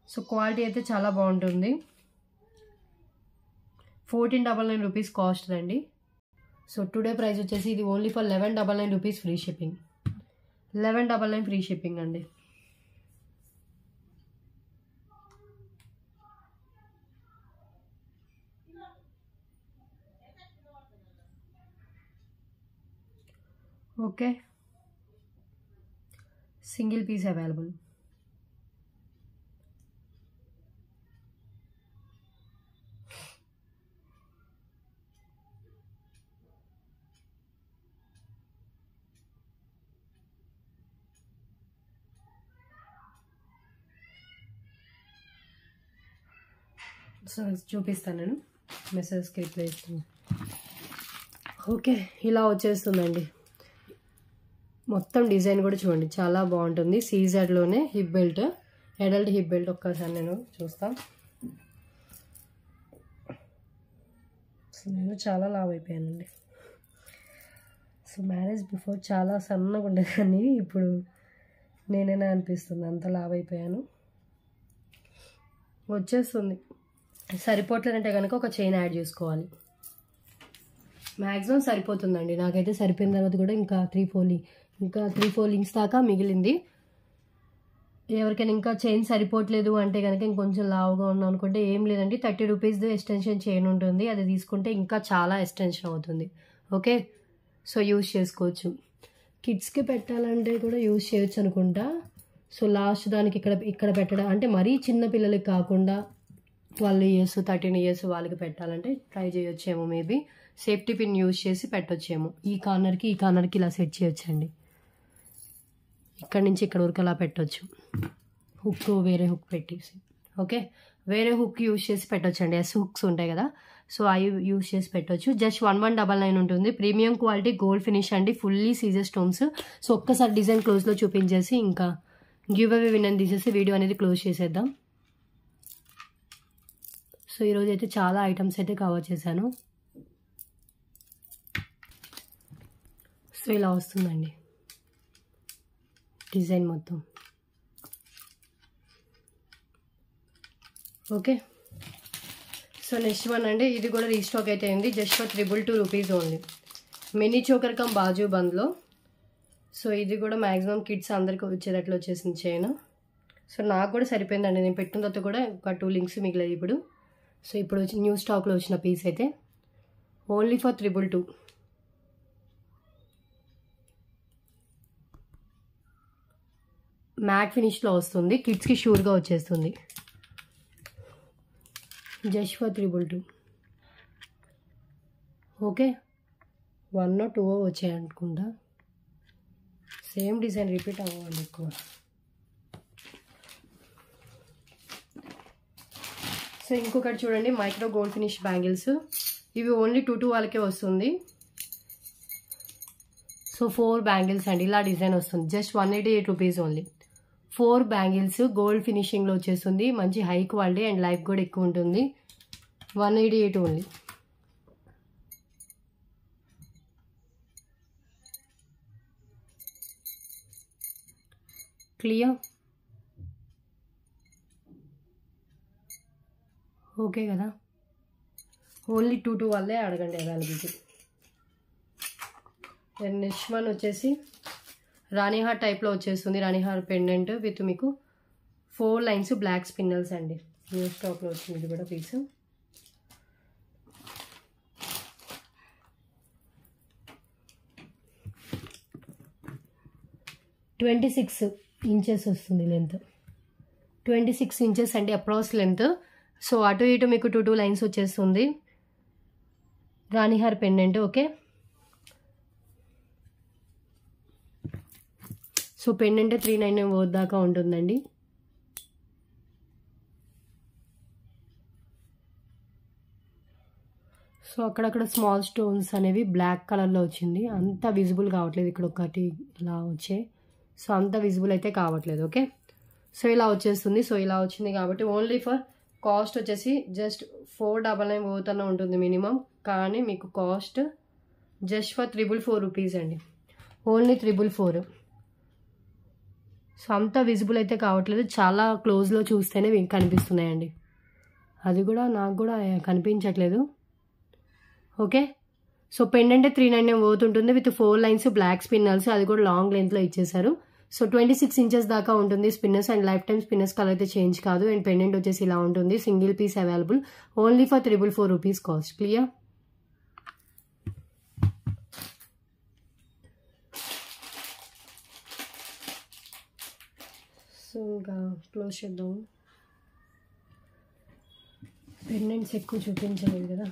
so quality అయితే చాలా బాగుంటుంది. Fourteen double nine rupees cost అండి సో టుడే ప్రైస్ వచ్చేసి ఇది only for eleven double nine rupees free shipping eleven double nine free shipping అండి. Okay single piece available so చూపిస్తాను నేను మెసేజ్కి reply ఇస్తాను ఓకే ఇలా వచ్చేస్తుందండి. మొత్తం డిజైన్ కూడా చూడండి చాలా బాగుంటుంది. సీజర్లోనే hip belt adult hip belt ఒక్కసారి నేను చూస్తాను సో నేను చాలా లావ్ అయిపోయానండి. సో మ్యారేజ్ బిఫోర్ చాలా సన్నగా ఉండేదాన్ని ఇప్పుడు నేనేనా అనిపిస్తుంది అంత లావ్ అయిపోయాను. వచ్చేస్తుంది. సరిపోవట్లేదంటే కనుక ఒక చైన్ యాడ్ చేసుకోవాలి. మ్యాక్సిమం సరిపోతుందండి. నాకైతే సరిపోయిన తర్వాత కూడా ఇంకా త్రీ ఫోర్ ఇంకా త్రీ ఫోర్ లింక్స్ దాకా మిగిలింది. ఎవరికైనా ఇంకా చైన్ సరిపోవట్లేదు అంటే కనుక ఇంకొంచెం లావుగా ఉన్నాం అనుకుంటే ఏం లేదండి. థర్టీ రూపీస్ది ఎక్స్టెన్షన్ చైన్ ఉంటుంది. అది తీసుకుంటే ఇంకా చాలా ఎక్స్టెన్షన్ అవుతుంది. ఓకే? సో యూజ్ చేసుకోవచ్చు. కిడ్స్కి పెట్టాలంటే కూడా యూజ్ చేయొచ్చు అనుకుంటా. సో లాస్ట్ దానికి ఇక్కడ ఇక్కడ పెట్టడం అంటే మరీ చిన్న పిల్లలకి కాకుండా ట్వెల్వ్ ఇయర్స్ థర్టీన్ ఇయర్స్ వాళ్ళకి పెట్టాలంటే ట్రై చేయొచ్చేమో మేబీ సేఫ్టీ పిన్ యూజ్ చేసి పెట్టొచ్చేమో. ఈ కార్నర్కి ఈ కార్నర్కి ఇలా సెట్ చేయొచ్చండి. ఇక్కడ నుంచి ఇక్కడ వరకు అలా పెట్టొచ్చు. హుక్ వేరే హుక్ పెట్టేసి. ఓకే? వేరే హుక్ యూజ్ చేసి పెట్టొచ్చండి ఎస్ హుక్స్ ఉంటాయి కదా. సో అవి యూజ్ చేసి పెట్టొచ్చు. Just one one double nine ఉంటుంది. ప్రీమియం క్వాలిటీ గోల్డ్ ఫినిష్ అండి. Fully CZ stones. సో ఒక్కసారి డిజైన్ క్లోజ్లో చూపించేసి ఇంకా గివ్ అవే విన్ తీసేసి వీడియో అనేది క్లోజ్ చేసేద్దాం. సో ఈరోజు అయితే చాలా ఐటమ్స్ అయితే కవర్ చేశాను. సో ఇలా వస్తుందండి. డిజైన్ మొత్తం. ఓకే. సో నెక్స్ట్ వన్ అండి ఇది కూడా రీస్టాక్ అయితే అయింది. Just for triple two rupees only. Mini choker come బాజు బంద్లో. సో ఇది కూడా మ్యాక్సిమం కిడ్స్ అందరికి వచ్చేటట్లు వచ్చేసింది చైన్. సో నాకు కూడా సరిపోయిందండి. నేను పెట్టిన తర్వాత కూడా ఒక టూ లింక్స్ మిగిలేదు ఇప్పుడు. సో ఇప్పుడు వచ్చి న్యూ స్టాక్లో వచ్చిన పీస్ అయితే. Only for triple two. Matte ఫినిష్లో వస్తుంది. కిడ్స్కి షూర్గా వచ్చేస్తుంది. Just for triple two. Okay. One two వచ్చాయి అనుకుంటా. సేమ్ డిజైన్ రిపీట్ అవ్వండి ఎక్కువ. సో ఇంకొకటి చూడండి మైక్రో గోల్డ్ ఫినిష్ బ్యాంగిల్స్. ఇవి ఓన్లీ టూ టూ వాళ్ళకే వస్తుంది. సో ఫోర్ బ్యాంగిల్స్ అండి. ఇలా డిజైన్ వస్తుంది. Just one eighty eight rupees only. Four bangles gold ఫినిషింగ్లో వచ్చేస్తుంది. మంచి హై క్వాలిటీ అండ్ లైఫ్ కూడా ఎక్కువ ఉంటుంది. One eighty eight only. Clear? Okay కదా. ఓన్లీ టూ టూ వాళ్ళే అడగండి అవైలబిలిటీ. నెక్స్ట్ వన్ వచ్చేసి రాణిహార్ టైప్లో వచ్చేస్తుంది. రాణిహార్ పెండెంట్ విత్ మీకు ఫోర్ లైన్స్ బ్లాక్ స్పిన్నల్స్ అండి. న్యూ స్టాక్లో వచ్చింది ఇది కూడా పీస్ ట్వంటీ సిక్స్ ఇంచెస్ వస్తుంది లెంత్ ట్వంటీ సిక్స్ ఇంచెస్ అండి అప్రాస్ లెంత్ సో అటు ఇటు మీకు టూ టూ లైన్స్ వచ్చేస్తుంది. రాణిహార్ పెండెంట్ ఓకే సో పెన్ అంటే త్రీ నైన్ నైన్ దాకా ఉంటుందండి. సో అక్కడక్కడ స్మాల్ స్టోన్స్ అనేవి బ్లాక్ కలర్లో వచ్చింది. అంత విజిబుల్ కావట్లేదు ఇక్కడ ఒకటి ఇలా వచ్చే. సో అంత విజిబుల్ అయితే కావట్లేదు ఓకే? సో ఇలా వచ్చేస్తుంది. సో ఇలా వచ్చింది కాబట్టి ఓన్లీ ఫర్ కాస్ట్ వచ్చేసి జస్ట్ ఫోర్ డబల్ నైన్ పోతూనే ఉంటుంది మినిమం. కానీ మీకు cost just for triple four rupees అండి. Only triple four. సో అంత విజిబుల్ అయితే కావట్లేదు. చాలా క్లోజ్లో చూస్తేనే కనిపిస్తున్నాయండి. అది కూడా నాకు కూడా కనిపించట్లేదు. Okay? So pendant three nine nine పోతుంటుంది with four lines black spinners అది కూడా లాంగ్ లెంత్లో ఇచ్చేసారు సో ట్వంటీ సిక్స్ ఇంచెస్ దాకా ఉంటుంది spinners and life time spinners colour అయితే చేంజ్ కాదు. అండ్ పెండెంట్ వచ్చేసి ఇలా ఉంటుంది. Single piece available only for triple four rupees cost clear so ఇంకా క్లోజ్ చేద్దాం. పెండెంట్స్ ఎక్కువ చూపించలేదు కదా.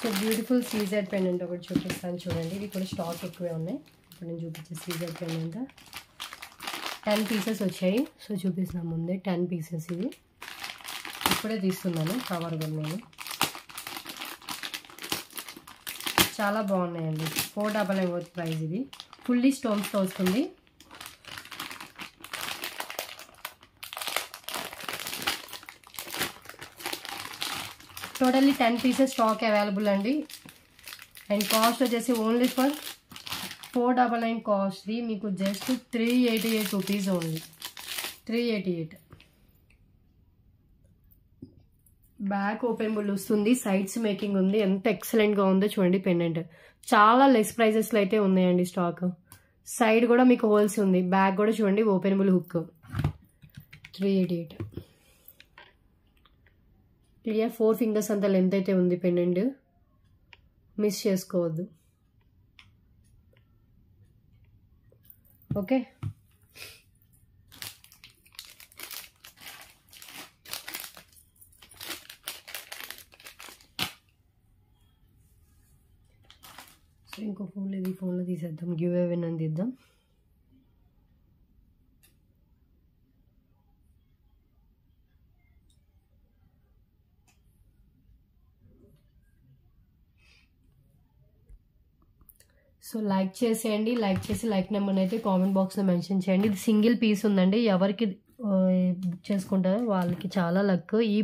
సో బ్యూటిఫుల్ సీజర్ పెండెంట్ ఒకటి చూపిస్తాను చూడండి. ఇది కూడా స్టాక్ ఎక్కువే ఉన్నాయి. ఇప్పుడు నేను చూపించే సీజర్ పెండెంట్ టెన్ పీసెస్ వచ్చాయి. సో చూపిస్తున్నాను ముందే టెన్ పీసెస్ ఇది ఇప్పుడే తీస్తున్నాను. కవర్ నేను. చాలా బాగున్నాయండి. Four double nine worth price ఇది. ఫుల్లీ స్టోన్స్తో వస్తుంది. Totally ten pieces stock available అండి. అండ్ కాస్ట్ వచ్చేసి only for four double nine కాస్ట్ది మీకు just three eighty eight rupees only three eighty eight back openable వస్తుంది సైడ్స్ మేకింగ్ ఉంది ఎంత ఎక్సలెంట్గా ఉందో చూడండి పెండెంట్ చాలా లెస్ ప్రైజెస్లో అయితే ఉన్నాయండి స్టాక్ సైడ్ కూడా మీకు హోల్స్ ఉంది బ్యాక్ కూడా చూడండి openable hook three eight eight clear four fingers అంత లెంత్ అయితే ఉంది పెండెంట్ మిస్ చేసుకోవద్దు. ఓకే ఇంకో ఇంకో ఫోన్లో ఇది ఫోన్లో తీసేద్దాం. గివ్ అవే అని తీద్దాం. సో లైక్ చేసేయండి లైక్ చేసి లైక్ నెంబర్ అయితే కామెంట్ బాక్స్లో మెన్షన్ చేయండి. ఇది సింగిల్ పీస్ ఉందండి. ఎవరికి బుక్ చేసుకుంటారో వాళ్ళకి చాలా లక్ ఈ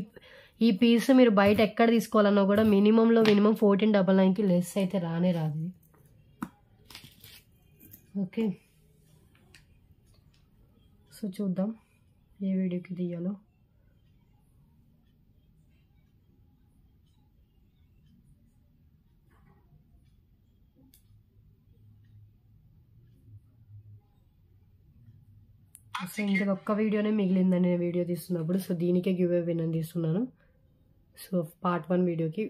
ఈ పీస్ మీరు బయట ఎక్కడ తీసుకోవాలన్నా కూడా మినిమంలో minimum fourteen double nine less అయితే రానే రాదు ఓకే సో చూద్దాం. ఏ వీడియోకి తీయాలో. సో ఇంకా ఒక్క వీడియోనే మిగిలిందని నేను వీడియో తీస్తున్నప్పుడు సో దీనికే గివ్ అవే నేను తీస్తున్నాను. సో పార్ట్ వన్ వీడియోకి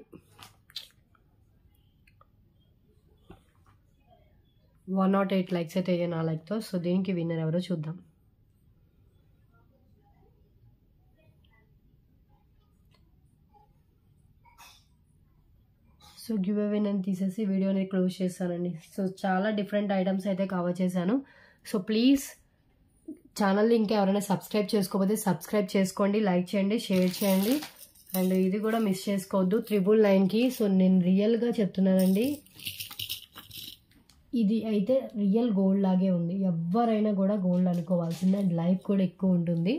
వన్ నాట్ ఎయిట్ లైక్స్ అయితే అయ్యాయి నా లైక్తో. సో దీనికి విన్నర్ ఎవరో చూద్దాం. సో గివ్ అవే నేను తీసేసి వీడియోని క్లోజ్ చేస్తానండి. సో చాలా డిఫరెంట్ ఐటమ్స్ అయితే కవర్ చేశాను. సో ప్లీజ్ ఛానల్ని ఇంకా ఎవరైనా సబ్స్క్రైబ్ చేసుకోకపోతే సబ్స్క్రైబ్ చేసుకోండి లైక్ చేయండి షేర్ చేయండి. అండ్ ఇది కూడా మిస్ చేసుకోవద్దు. త్రిబుల్ నైన్కి సో నేను రియల్గా చెప్తున్నానండి. ఇది అయితే రియల్ గోల్డ్ లాగే ఉంది. ఎవరైనా కూడా గోల్డ్ అనుకోవాల్సిందే. అండ్ లైఫ్ కూడా ఎక్కువ ఉంటుంది.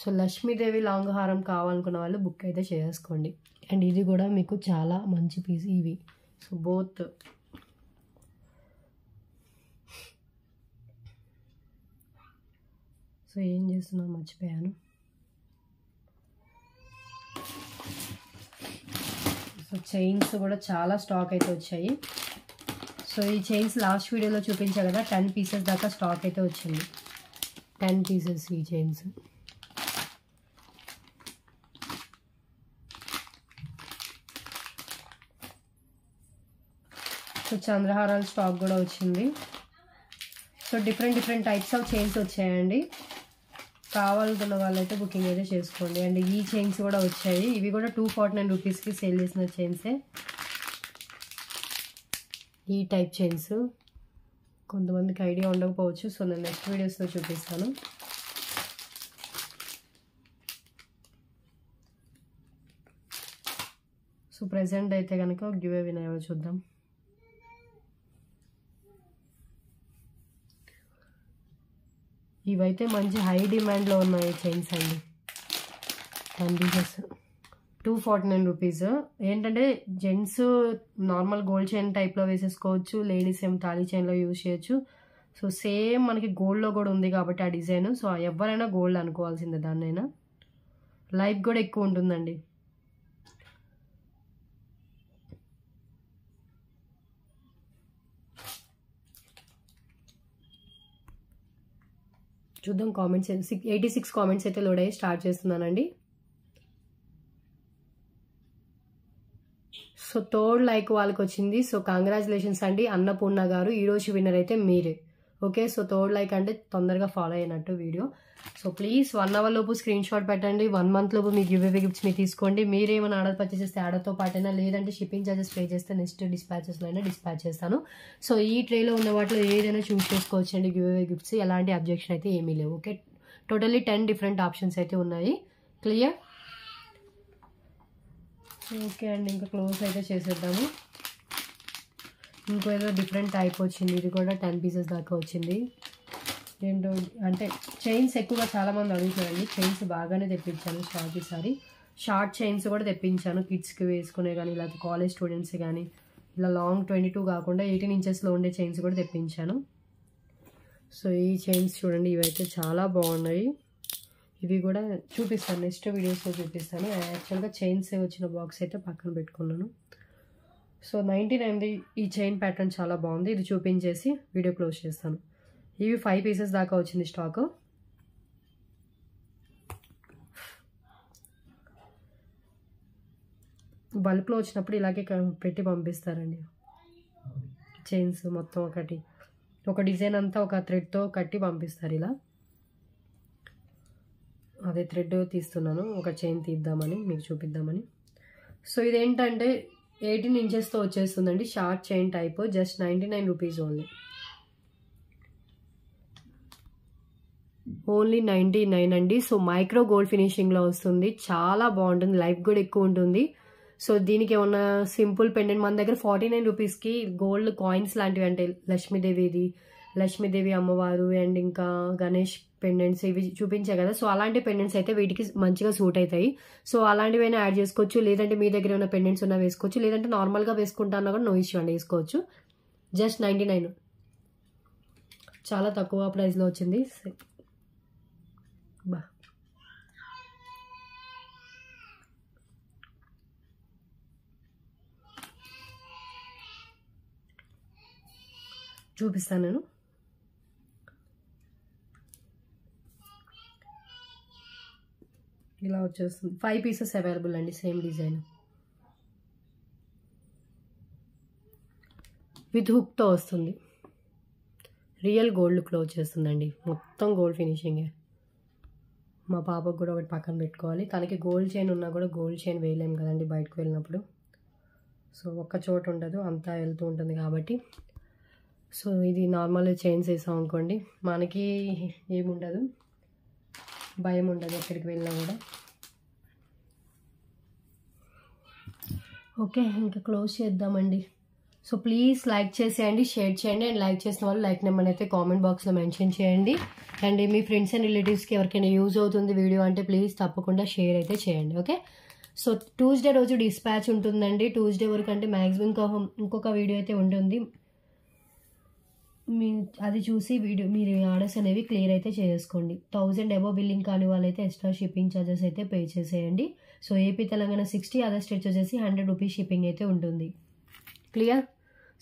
సో లక్ష్మీదేవి లాంగ్ హారం కావాలనుకున్న వాళ్ళు బుక్ అయితే చేసుకోండి. అండ్ ఇది కూడా మీకు చాలా మంచి పీస్ ఇవి. సో బోత్ సో ఏం చేస్తున్నా మర్చిపోయాను. సో చైన్స్ కూడా చాలా స్టాక్ అయితే వచ్చాయి. సో ఈ చైన్స్ లాస్ట్ వీడియోలో చూపించా కదా టెన్ పీసెస్ దాకా స్టాక్ అయితే వచ్చింది. టెన్ పీసెస్ ఈ చైన్స్ సో చంద్రహారాల స్టాక్ కూడా వచ్చింది. So different different types of chains వచ్చాయండి. కావాలనుకున్న వాళ్ళైతే బుకింగ్ అయితే చేసుకోండి. అండ్ ఈ చైన్స్ కూడా వచ్చాయి. ఇవి కూడా టూ ఫార్టీ నైన్ రూపీస్కి సేల్ చేసిన చైన్సే. ఈ టైప్ చైన్స్. కొంతమందికి ఐడియా ఉండకపోవచ్చు సో నేను నెక్స్ట్ వీడియోస్లో చూపిస్తాను. సో ప్రజెంట్ అయితే కనుక గివ్ అవే చూద్దాం. ఇవైతే మంచి హై డిమాండ్లో ఉన్నాయి చైన్స్ అండి. Ten pieces. Two forty nine rupees. ఏంటంటే జెంట్స్ నార్మల్ గోల్డ్ చైన్ టైప్లో వేసేసుకోవచ్చు లేడీస్ ఏం తాళీ చైన్లో యూజ్ చేయొచ్చు. సో సేమ్ మనకి గోల్డ్లో కూడా ఉంది కాబట్టి ఆ డిజైన్. సో ఎవరైనా గోల్డ్ అనుకోవాల్సిందే దాన్నైనా. లైఫ్ కూడా ఎక్కువ ఉంటుందండి. చూద్దాం comments six eighty six comments అయితే లోడ్ అయ్యి స్టార్ట్ చేస్తున్నానండి. సో థర్డ్ లైక్ వాళ్ళకి వచ్చింది. సో కంగ్రాచులేషన్స్ అండి. అన్నపూర్ణ గారు ఈరోజు విన్నర్ అయితే మీరే. ఓకే సో థర్డ్ లైక్ అంటే తొందరగా ఫాలో అయినట్టు video so please one hour లోపు స్క్రీన్ షాట్ పెట్టండి. వన్ మంత్ లోపు మీకు గివ్ అవే గిఫ్ట్స్ మీరు తీసుకోండి. మీరేమైనా ఆర్డర్ పర్చేస్ చేస్తే ఆర్డర్తో పాటైనా లేదంటే షిప్పింగ్ ఛార్జెస్ పే చేస్తే నెక్స్ట్ డిస్పాచెస్లో అయినా డిస్పాచ్ చేస్తాను. సో ఈ ట్రేలో ఉన్న వాటిలో ఏదైనా చూస్ చేసుకోవచ్చు అండి గివ్ అవే గిఫ్ట్స్ ఎలాంటి అబ్జెక్షన్ అయితే ఏమీ లేవు. Okay totally ten different options అయితే ఉన్నాయి. క్లియర్ ఓకే అండి ఇంకా క్లోజ్ అయితే చేసేద్దాము. ఇంకో ఏదో డిఫరెంట్ టైప్ వచ్చింది. ఇది కూడా టెన్ పీసెస్ దాకా వచ్చింది. రెండు అంటే చైన్స్ ఎక్కువగా చాలామంది అడుగుతారండి. చైన్స్ బాగానే తెప్పించాను షార్ట్ ఈసారి. షార్ట్ చైన్స్ కూడా తెప్పించాను. కిడ్స్కి వేసుకునే కానీ ఇలా కాలేజ్ స్టూడెంట్స్ కానీ ఇలా లాంగ్ ట్వంటీ టూ కాకుండా ఎయిటీన్ ఇంచెస్లో ఉండే చైన్స్ కూడా తెప్పించాను. సో ఈ చైన్స్ చూడండి ఇవైతే చాలా బాగున్నాయి. ఇవి కూడా చూపిస్తాను. నెక్స్ట్ వీడియోస్లో చూపిస్తాను. యాక్చువల్గా చైన్స్ వచ్చిన బాక్స్ అయితే పక్కన పెట్టుకున్నాను. సో నైంటీ నైన్ది ఈ చైన్ ప్యాటర్న్ చాలా బాగుంది. ఇది చూపించేసి వీడియో క్లోజ్ చేస్తాను. ఇవి ఫైవ్ పీసెస్ దాకా వచ్చింది స్టాకు బల్క్లో వచ్చినప్పుడు ఇలాగే పెట్టి పంపిస్తారండి. చైన్స్ మొత్తం ఒకటి. ఒక డిజైన్ అంతా ఒక థ్రెడ్తో కట్టి పంపిస్తారు ఇలా. అదే థ్రెడ్ తీస్తున్నాను. ఒక చైన్ తీద్దామని మీకు చూపిద్దామని. సో ఇదేంటంటే ఎయిటీన్ ఇంచెస్తో వచ్చేస్తుందండి. Short chain type just ninety nine rupees only only ninety nine అండి. సో మైక్రో గోల్డ్ ఫినిషింగ్లో వస్తుంది. చాలా బాగుంటుంది. లైఫ్ కూడా ఎక్కువ ఉంటుంది. సో దీనికి ఏమన్నా సింపుల్ పెండెంట్ మన దగ్గర ఫార్టీ నైన్ రూపీస్కి గోల్డ్ కాయిన్స్ లాంటివి అంటే లక్ష్మీదేవిది లక్ష్మీదేవి అమ్మవారు అండ్ ఇంకా గణేష్ పెండెంట్స్ ఇవి చూపించాయి కదా. సో అలాంటి పెండెంట్స్ అయితే వీటికి మంచిగా సూట్ అవుతాయి. సో అలాంటివైనా యాడ్ చేసుకోవచ్చు. లేదంటే మీ దగ్గర ఉన్న పెండెంట్స్ ఉన్నా వేసుకోవచ్చు. లేదంటే నార్మల్గా వేసుకుంటానా కూడా నో ఇష్యూ అండి. వేసుకోవచ్చు. Just ninety nine. చాలా తక్కువ ప్రైస్లో వచ్చింది. చూపిస్తాను నేను ఇలా వచ్చేస్తుంది. ఫైవ్ పీసెస్ అవైలబుల్ అండి సేమ్ డిజైన్ విత్ హుక్తో వస్తుంది. రియల్ గోల్డ్ లుక్లో వచ్చేస్తుందండి. మొత్తం గోల్డ్ ఫినిషింగే మా పాపకు కూడా ఒకటి పక్కన పెట్టుకోవాలి. తనకి గోల్డ్ చైన్ ఉన్నా కూడా గోల్డ్ చైన్ వేయలేము కదండి బయటకు వెళ్ళినప్పుడు. సో ఒక్క చోటు ఉండదు అంతా వెళ్తూ ఉంటుంది కాబట్టి. సో ఇది నార్మల్గా చేంజ్ చేసాం అనుకోండి. మనకి ఏముండదు? భయం ఉండదు ఎక్కడికి వెళ్ళినా కూడా. ఓకే ఇంకా క్లోజ్ చేద్దామండి. సో ప్లీజ్ లైక్ చేసేయండి షేర్ చేయండి అండ్ లైక్ చేసిన వాళ్ళు లైక్ నెంబర్ అయితే కామెంట్ బాక్స్లో మెన్షన్ చేయండి. అండ్ మీ ఫ్రెండ్స్ అండ్ రిలేటివ్స్కి ఎవరికైనా యూజ్ అవుతుంది వీడియో అంటే ప్లీజ్ తప్పకుండా షేర్ అయితే చేయండి ఓకే? సో ట్యూస్డే రోజు డిస్పాచ్ ఉంటుందండి. ట్యూస్డే వరకు అంటే మ్యాక్సిమం ఇంకొక ఇంకొక వీడియో అయితే ఉంటుంది. మీ అది చూసి వీడియో మీరు ఆర్డర్స్ అనేవి క్లియర్ అయితే చేసుకోండి. థౌజండ్ అబో బిల్లింగ్ కాని వాళ్ళైతే ఎక్స్ట్రా షిప్పింగ్ ఛార్జెస్ అయితే పే చేసేయండి. So AP Telangana sixty other states వచ్చేసి హండ్రెడ్ రూపీస్ షిప్పింగ్ అయితే ఉంటుంది. క్లియర్?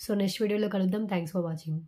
సో నెక్స్ట్ వీడియోలో కలుద్దాం. Thanks for watching.